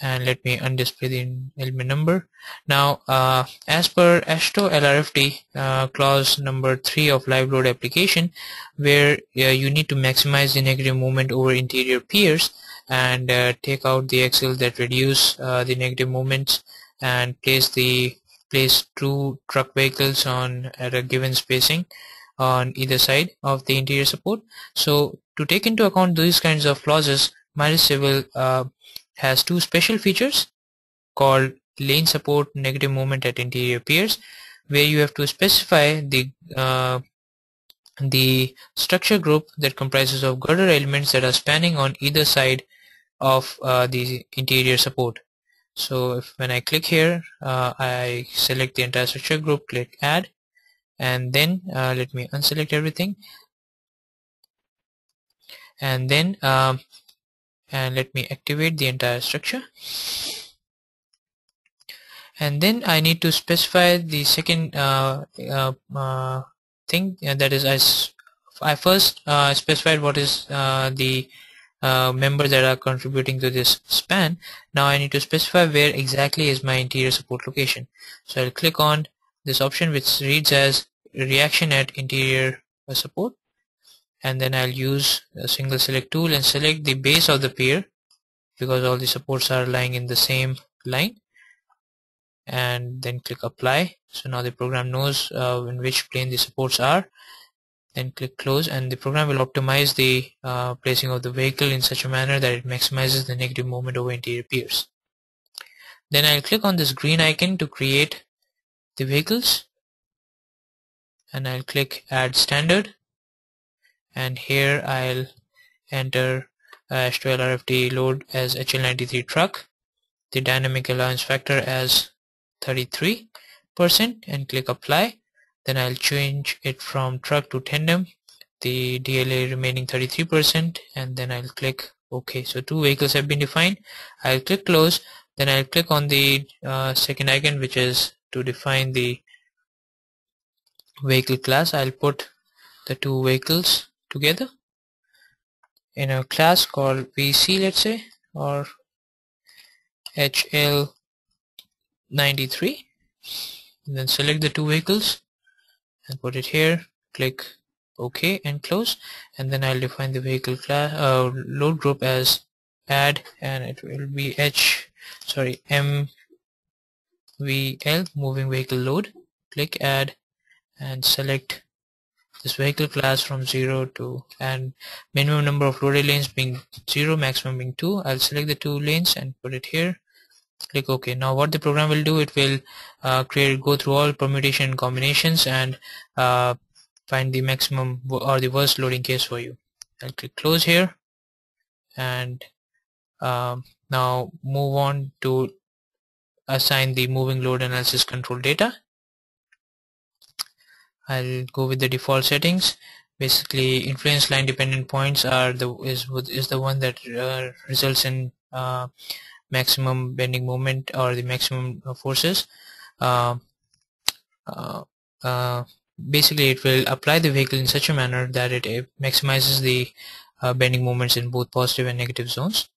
and let me undisplay the element number. Now uh, as per AASHTO LRFD uh, clause number 3 of live load application where uh, you need to maximize the negative moment over interior piers and uh, take out the axles that reduce uh, the negative moments and place the place two truck vehicles on at a given spacing on either side of the interior support. So to take into account these kinds of clauses midas Civil has two special features called lane support negative moment at interior piers where you have to specify the uh, the structure group that comprises of girder elements that are spanning on either side of uh, the interior support. So if when I click here uh, I select the entire structure group click add and then uh, let me unselect everything. And then um, and let me activate the entire structure. And then I need to specify the second uh, uh, uh, thing that is I, I first uh, specified what is uh, the uh, members that are contributing to this span. Now I need to specify where exactly is my interior support location. So I'll click on this option which reads as reaction at interior support and then I'll use a single select tool and select the base of the pier because all the supports are lying in the same line. And then click apply. So now the program knows uh, in which plane the supports are. Then click close and the program will optimize the uh, placing of the vehicle in such a manner that it maximizes the negative moment over interior piers. Then I'll click on this green icon to create the vehicles. And I'll click add standard and here I'll enter AASHTO LRFD load as HL93 truck. The dynamic allowance factor as 33% and click apply. Then I'll change it from truck to tandem. The DLA remaining 33% and then I'll click OK. So two vehicles have been defined. I'll click close. Then I'll click on the uh, second icon which is to define the vehicle class. I'll put the two vehicles together in a class called VC let's say or HL93 and then select the two vehicles and put it here. Click OK and close. And then I'll define the vehicle class uh, load group as add and it will be H sorry MVL moving vehicle load. Click add and select this vehicle class from 0 to and minimum number of loaded lanes being 0 maximum being 2 I'll select the two lanes and put it here. Click OK. Now what the program will do it will uh, create go through all permutation combinations and uh, find the maximum or the worst loading case for you. I'll click close here. And um, now move on to assign the moving load analysis control data I'll go with the default settings. Basically influence line dependent points are the is is the one that uh, results in uh, maximum bending moment or the maximum forces. Uh, uh, uh basically it will apply the vehicle in such a manner that it maximizes the uh, bending moments in both positive and negative zones.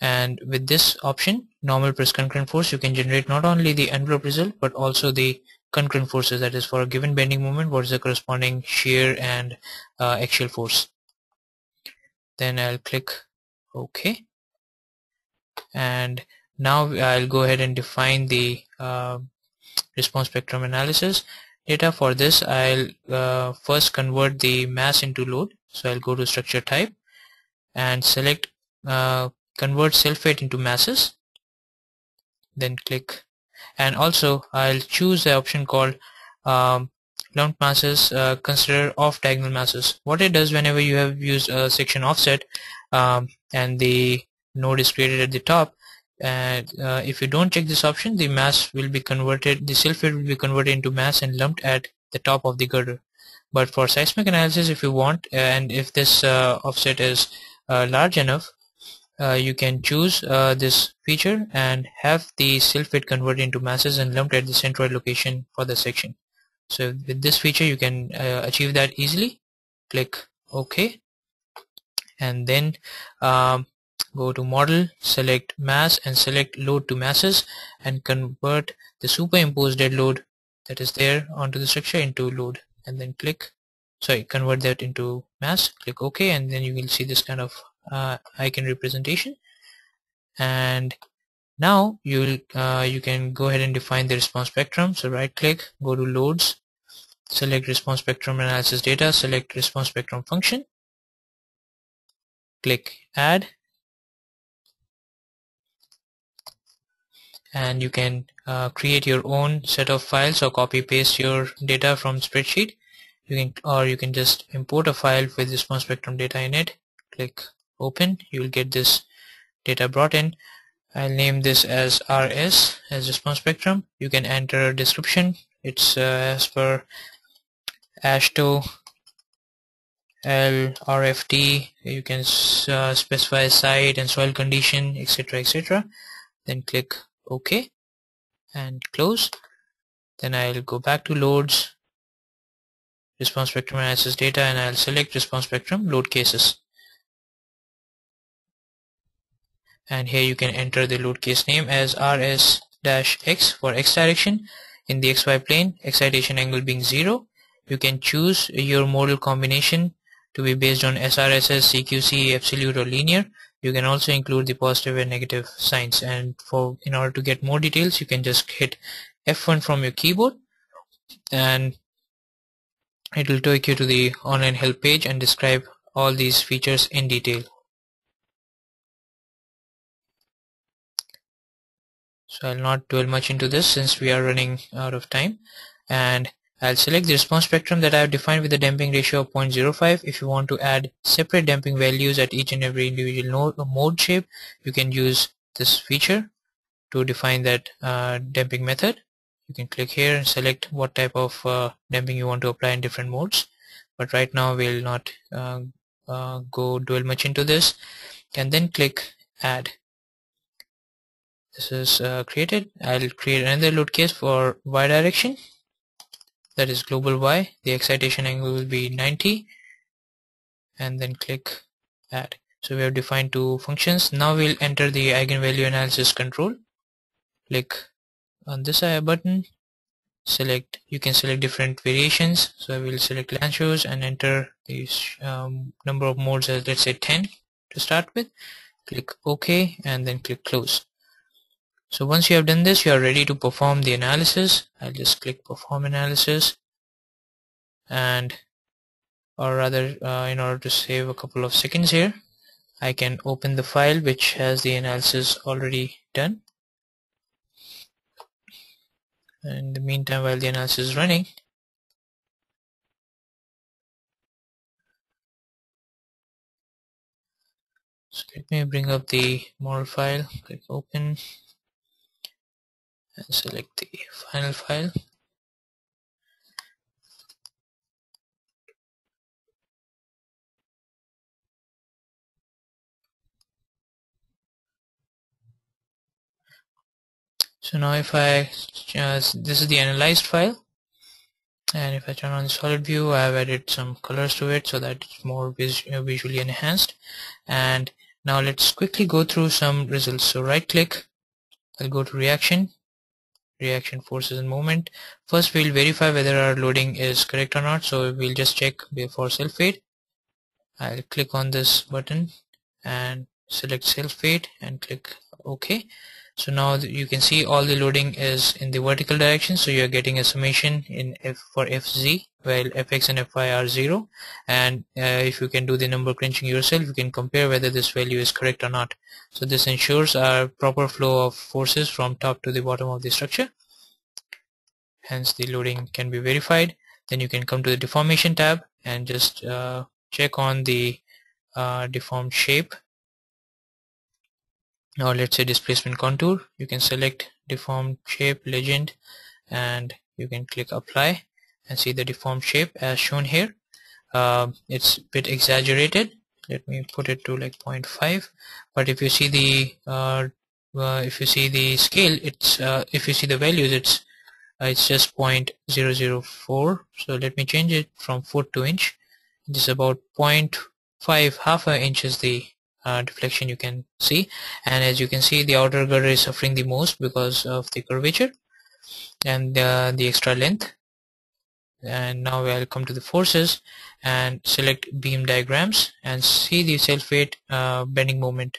And with this option normal press concurrent force you can generate not only the envelope result but also the concurrent forces that is for a given bending moment what is the corresponding shear and uh, axial force? Then I'll click OK. And now I'll go ahead and define the uh, response spectrum analysis. Data for this I'll uh, first convert the mass into load. So I'll go to structure type and select uh, convert weight into masses. Then click and also I'll choose the option called um, lumped masses uh, consider off diagonal masses. What it does whenever you have used a section offset um, and the node is created at the top and uh, if you don't check this option the mass will be converted the weight will be converted into mass and lumped at the top of the girder. But for seismic analysis if you want and if this uh, offset is uh, large enough you can choose uh, this feature and have the weight converted into masses and lumped at the centroid location for the section. So with this feature you can uh, achieve that easily. Click OK. And then um, go to model select mass and select load to masses and convert the superimposed dead load that is there onto the structure into load. And then click sorry convert that into mass. Click ok and then you will see this kind of uh, icon representation. And now you uh, you can go ahead and define the response spectrum. So right click go to loads select response spectrum analysis data select response spectrum function click add. And you can uh, create your own set of files or copy paste your data from spreadsheet. You can or you can just import a file with response spectrum data in it. Click open you will get this data brought in. I'll name this as RS as response spectrum. You can enter a description. It's uh, as per AASHTO L RFT you can uh, specify site and soil condition etc etc then click OK and close. Then I'll go back to loads response spectrum analysis data and I'll select response spectrum load cases and here you can enter the load case name as rs-x for x direction. In the xy plane excitation angle being 0 you can choose your modal combination to be based on SRSS, CQC, absolute or linear. You can also include the positive and negative signs. And for in order to get more details you can just hit F1 from your keyboard. And it will take you to the online help page and describe all these features in detail so I'll not dwell much into this since we are running out of time and I'll select the response spectrum that I have defined with a damping ratio of 0.05. If you want to add separate damping values at each and every individual node mode shape, you can use this feature to define that uh, damping method. You can click here and select what type of uh, damping you want to apply in different modes. But right now we'll not uh, uh go dwell much into this. And then click add. This is uh, created. I'll create another load case for y direction. That is global y. The excitation angle will be 90 and then click add. So we have defined two functions. Now we'll enter the eigenvalue analysis control. Click on this button. Select you can select different variations. So I will select Lanczos and enter the um, number of modes as let's say 10 to start with. Click OK and then click close so once you have done this you are ready to perform the analysis. I'll just click perform analysis. And or rather uh, in order to save a couple of seconds here I can open the file which has the analysis already done. In the meantime while the analysis is running so let me bring up the model file. Click open and select the final file. So now if I just this is the analyzed file. And if I turn on the solid view I have added some colors to it so that it's more vis uh, visually enhanced. And now let's quickly go through some results. So right click I'll go to reaction reaction forces and moment first we'll verify whether our loading is correct or not. So we'll just check before self weight I'll click on this button and select self weight and click OK. So now you can see all the loading is in the vertical direction. So you're getting a summation in f for fz while fx and fy are 0 and uh, if you can do the number crunching yourself you can compare whether this value is correct or not. So this ensures a proper flow of forces from top to the bottom of the structure. Hence the loading can be verified. Then you can come to the deformation tab and just uh, check on the uh, deformed shape. Now let's say displacement contour. You can select deformed shape legend and you can click apply and see the deformed shape as shown here. Uh, it's a bit exaggerated. Let me put it to like 0.5 but if you see the uh, uh, if you see the scale it's uh, if you see the values it's uh, it's just 0.004 so let me change it from foot to inch. This is about 0.5 half a inch is the uh, deflection you can see. And as you can see the outer girder is suffering the most because of the curvature and the extra length and now I'll come to the forces and select beam diagrams and see the self-weight uh, bending moment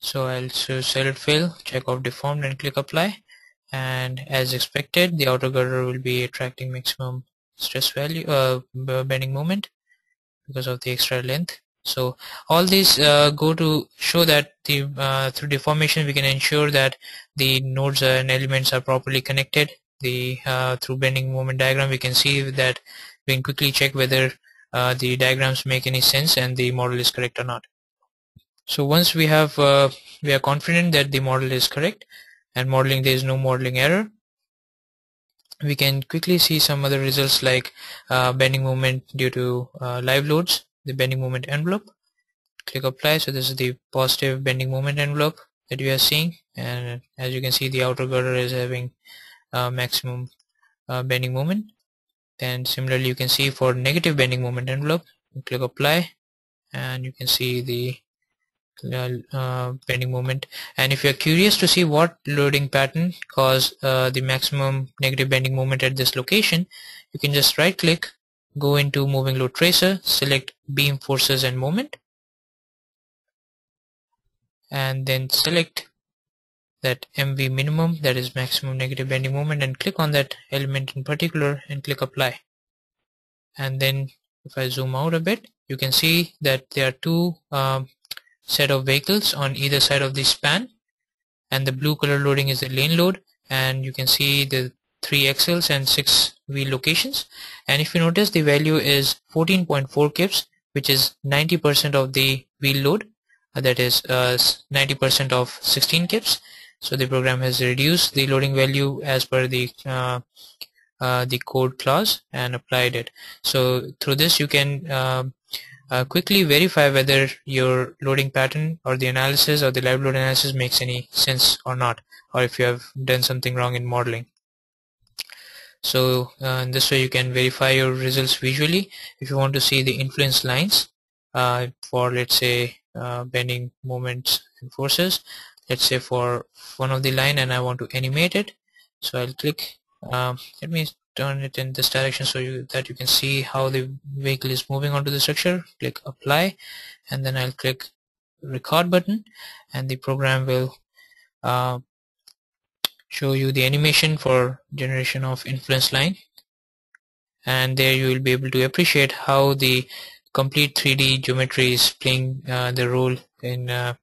so I'll select fill check off deformed and click apply. And as expected the outer girder will be attracting maximum stress value uh, bending moment because of the extra length. So all these uh, go to show that the uh, through deformation we can ensure that the nodes and elements are properly connected the uh, through bending moment diagram we can see that we can quickly check whether uh, the diagrams make any sense and the model is correct or not. So once we have uh, we are confident that the model is correct and modeling there is no modeling error we can quickly see some other results like uh, bending moment due to live loads the bending moment envelope. Click apply. So this is the positive bending moment envelope that we are seeing. And as you can see the outer girder is having uh, maximum uh, bending moment. And similarly you can see for negative bending moment envelope click apply and you can see the uh, uh, bending moment. And if you're curious to see what loading pattern cause uh, the maximum negative bending moment at this location you can just right click go into moving load tracer select beam forces and moment and then select that MV minimum that is maximum negative bending moment and click on that element in particular and click apply. And then if I zoom out a bit you can see that there are two um, set of vehicles on either side of the span. And the blue color loading is the lane load. And you can see the three axles and six wheel locations. And if you notice the value is 14.4 kips which is 90% of the wheel load. Uh, that is 90% uh, of 16 kips so the program has reduced the loading value as per the uh, uh, the code clause and applied it. So through this you can um, uh, quickly verify whether your loading pattern or the analysis or the live load analysis makes any sense or not or if you have done something wrong in modeling. So uh, in this way you can verify your results visually. If you want to see the influence lines uh, for let's say uh, bending moments and forces let's say for one of the line and I want to animate it. So I'll click um, let me turn it in this direction so you, that you can see how the vehicle is moving onto the structure. Click apply and then I'll click record button and the program will uh, show you the animation for generation of influence line. And there you will be able to appreciate how the complete 3D geometry is playing uh, the role in uh,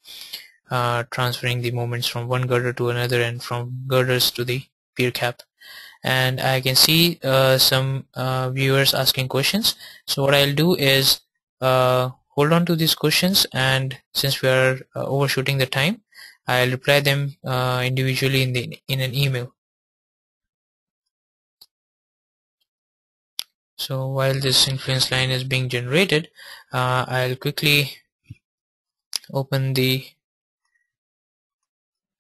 uh, transferring the moments from one girder to another and from girders to the pier cap. And I can see uh, some uh, viewers asking questions. So what I'll do is uh, hold on to these questions and since we are uh, overshooting the time I'll reply them individually in the in an email. So while this influence line is being generated I'll quickly open the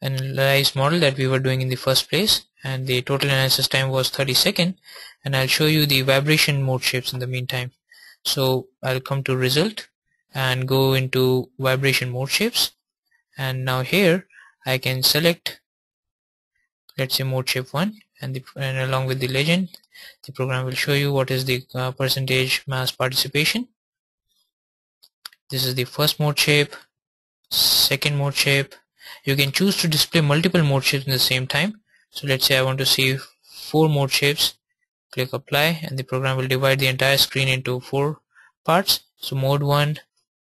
analyze model that we were doing in the first place and the total analysis time was 30 second and I'll show you the vibration mode shapes in the meantime. So I'll come to result and go into vibration mode shapes and now here I can select let's say mode shape 1 and, the, and along with the legend the program will show you what is the uh, percentage mass participation. This is the first mode shape second mode shape you can choose to display multiple mode shapes in the same time. So let's say I want to see four mode shapes. Click apply and the program will divide the entire screen into four parts. So mode 1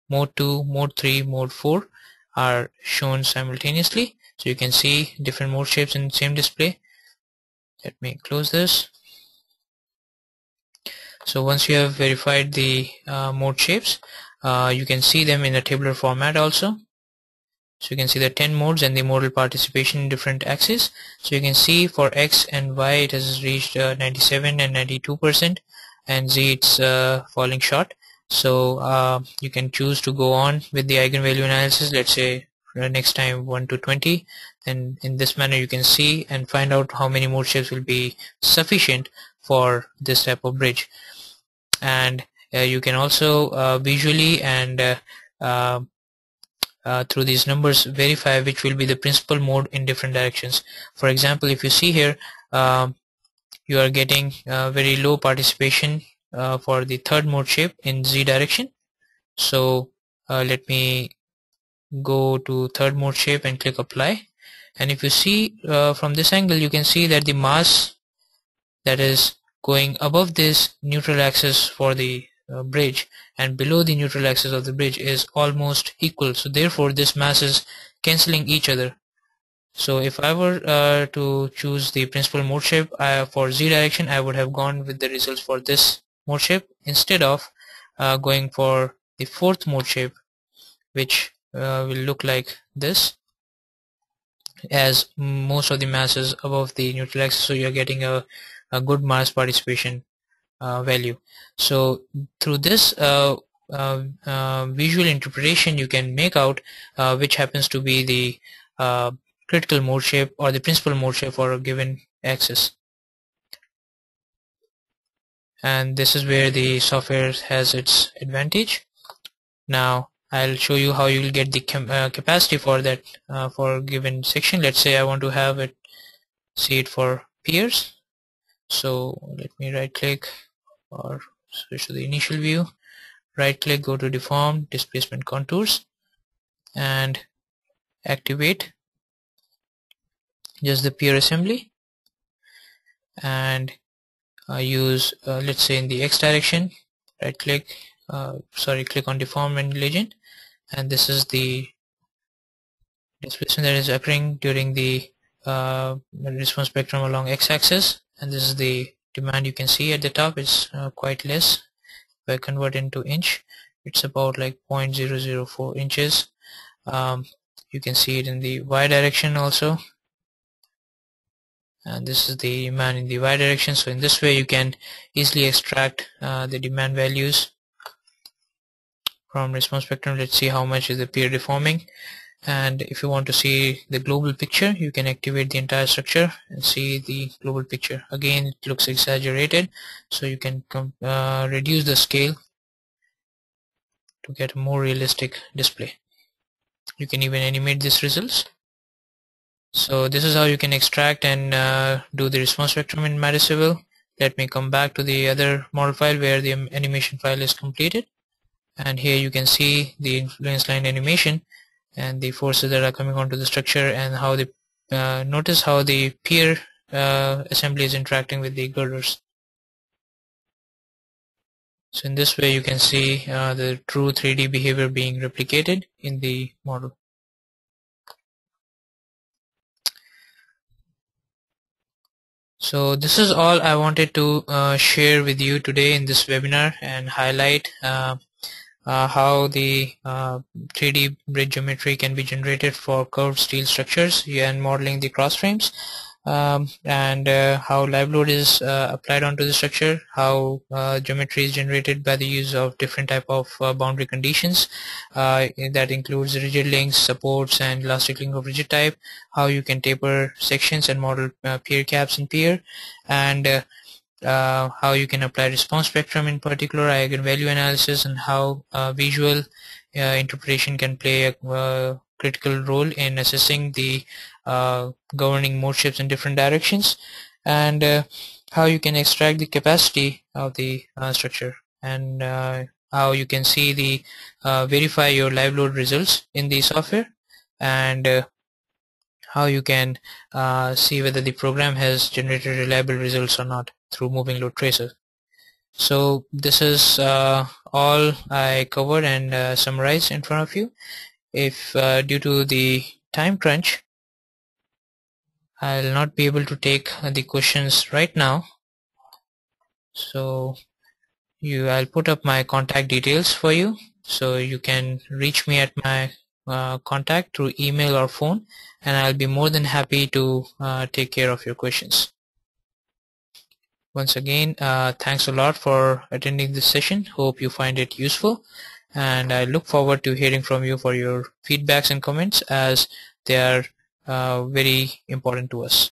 mode 2 mode 3 mode 4 are shown simultaneously. So you can see different mode shapes in the same display. Let me close this. So once you have verified the uh, mode shapes uh, you can see them in a tabular format also so you can see the 10 modes and the modal participation in different axes. So you can see for X and Y it has reached uh, 97 and 92 percent and Z it's uh, falling short. So uh, you can choose to go on with the eigenvalue analysis let's say next time 1 to 20 and in this manner you can see and find out how many mode shapes will be sufficient for this type of bridge. And uh, you can also uh, visually and uh, uh, uh, through these numbers verify which will be the principal mode in different directions. For example if you see here um, you are getting very low participation for the third mode shape in z direction. So let me go to third mode shape and click apply. And if you see uh, from this angle you can see that the mass that is going above this neutral axis for the uh, bridge and below the neutral axis of the bridge is almost equal. So therefore this mass is cancelling each other. So if I were uh, to choose the principal mode shape uh, for z direction I would have gone with the results for this mode shape instead of uh, going for the fourth mode shape which uh, will look like this as most of the mass is above the neutral axis. So you're getting a, a good mass participation uh, value. So through this uh, uh, visual interpretation you can make out which happens to be the critical mode shape or the principal mode shape for a given axis. And this is where the software has its advantage. Now I'll show you how you will get the uh, capacity for that uh, for given section. Let's say I want to have it see it for piers so let me right click or switch to the initial view. Right click go to deform displacement contours and activate. Just the pier assembly. And use uh, let's say in the x direction right click uh, sorry click on deform and legend. And this is the displacement that is occurring during the uh, response spectrum along x-axis and this is the demand you can see at the top is uh, quite less. If I convert into inch it's about like 0.004 inches. Um, you can see it in the y direction also. And this is the demand in the y direction. So in this way you can easily extract uh, the demand values from response spectrum. Let's see how much is the pier deforming and if you want to see the global picture you can activate the entire structure and see the global picture. Again it looks exaggerated so you can uh, reduce the scale to get a more realistic display. You can even animate these results. So this is how you can extract and uh, do the response spectrum in midas Let me come back to the other model file where the animation file is completed. And here you can see the influence line animation and the forces that are coming onto the structure and how the uh, notice how the pier uh, assembly is interacting with the girders. So in this way you can see uh, the true 3D behavior being replicated in the model. So this is all I wanted to uh, share with you today in this webinar and highlight uh, how the 3D uh, bridge geometry can be generated for curved steel structures and modeling the cross frames um, and uh, how live load is uh, applied onto the structure, how uh, geometry is generated by the use of different type of uh, boundary conditions uh, that includes rigid links, supports and elastic link of rigid type, how you can taper sections and model uh, pier caps and pier and how you can apply response spectrum in particular, eigenvalue analysis and how visual interpretation can play a critical role in assessing the uh, governing mode shifts in different directions and uh, how you can extract the capacity of the uh, structure and uh, how you can see the uh, verify your live load results in the software and uh, how you can uh, see whether the program has generated reliable results or not through moving load tracer. So this is uh, all I covered and uh, summarized in front of you. If due to the time crunch I'll not be able to take the questions right now so you I'll put up my contact details for you so you can reach me at my uh, contact through email or phone and I'll be more than happy to uh, take care of your questions. Once again uh, thanks a lot for attending this session. Hope you find it useful and I look forward to hearing from you for your feedbacks and comments as they are uh, very important to us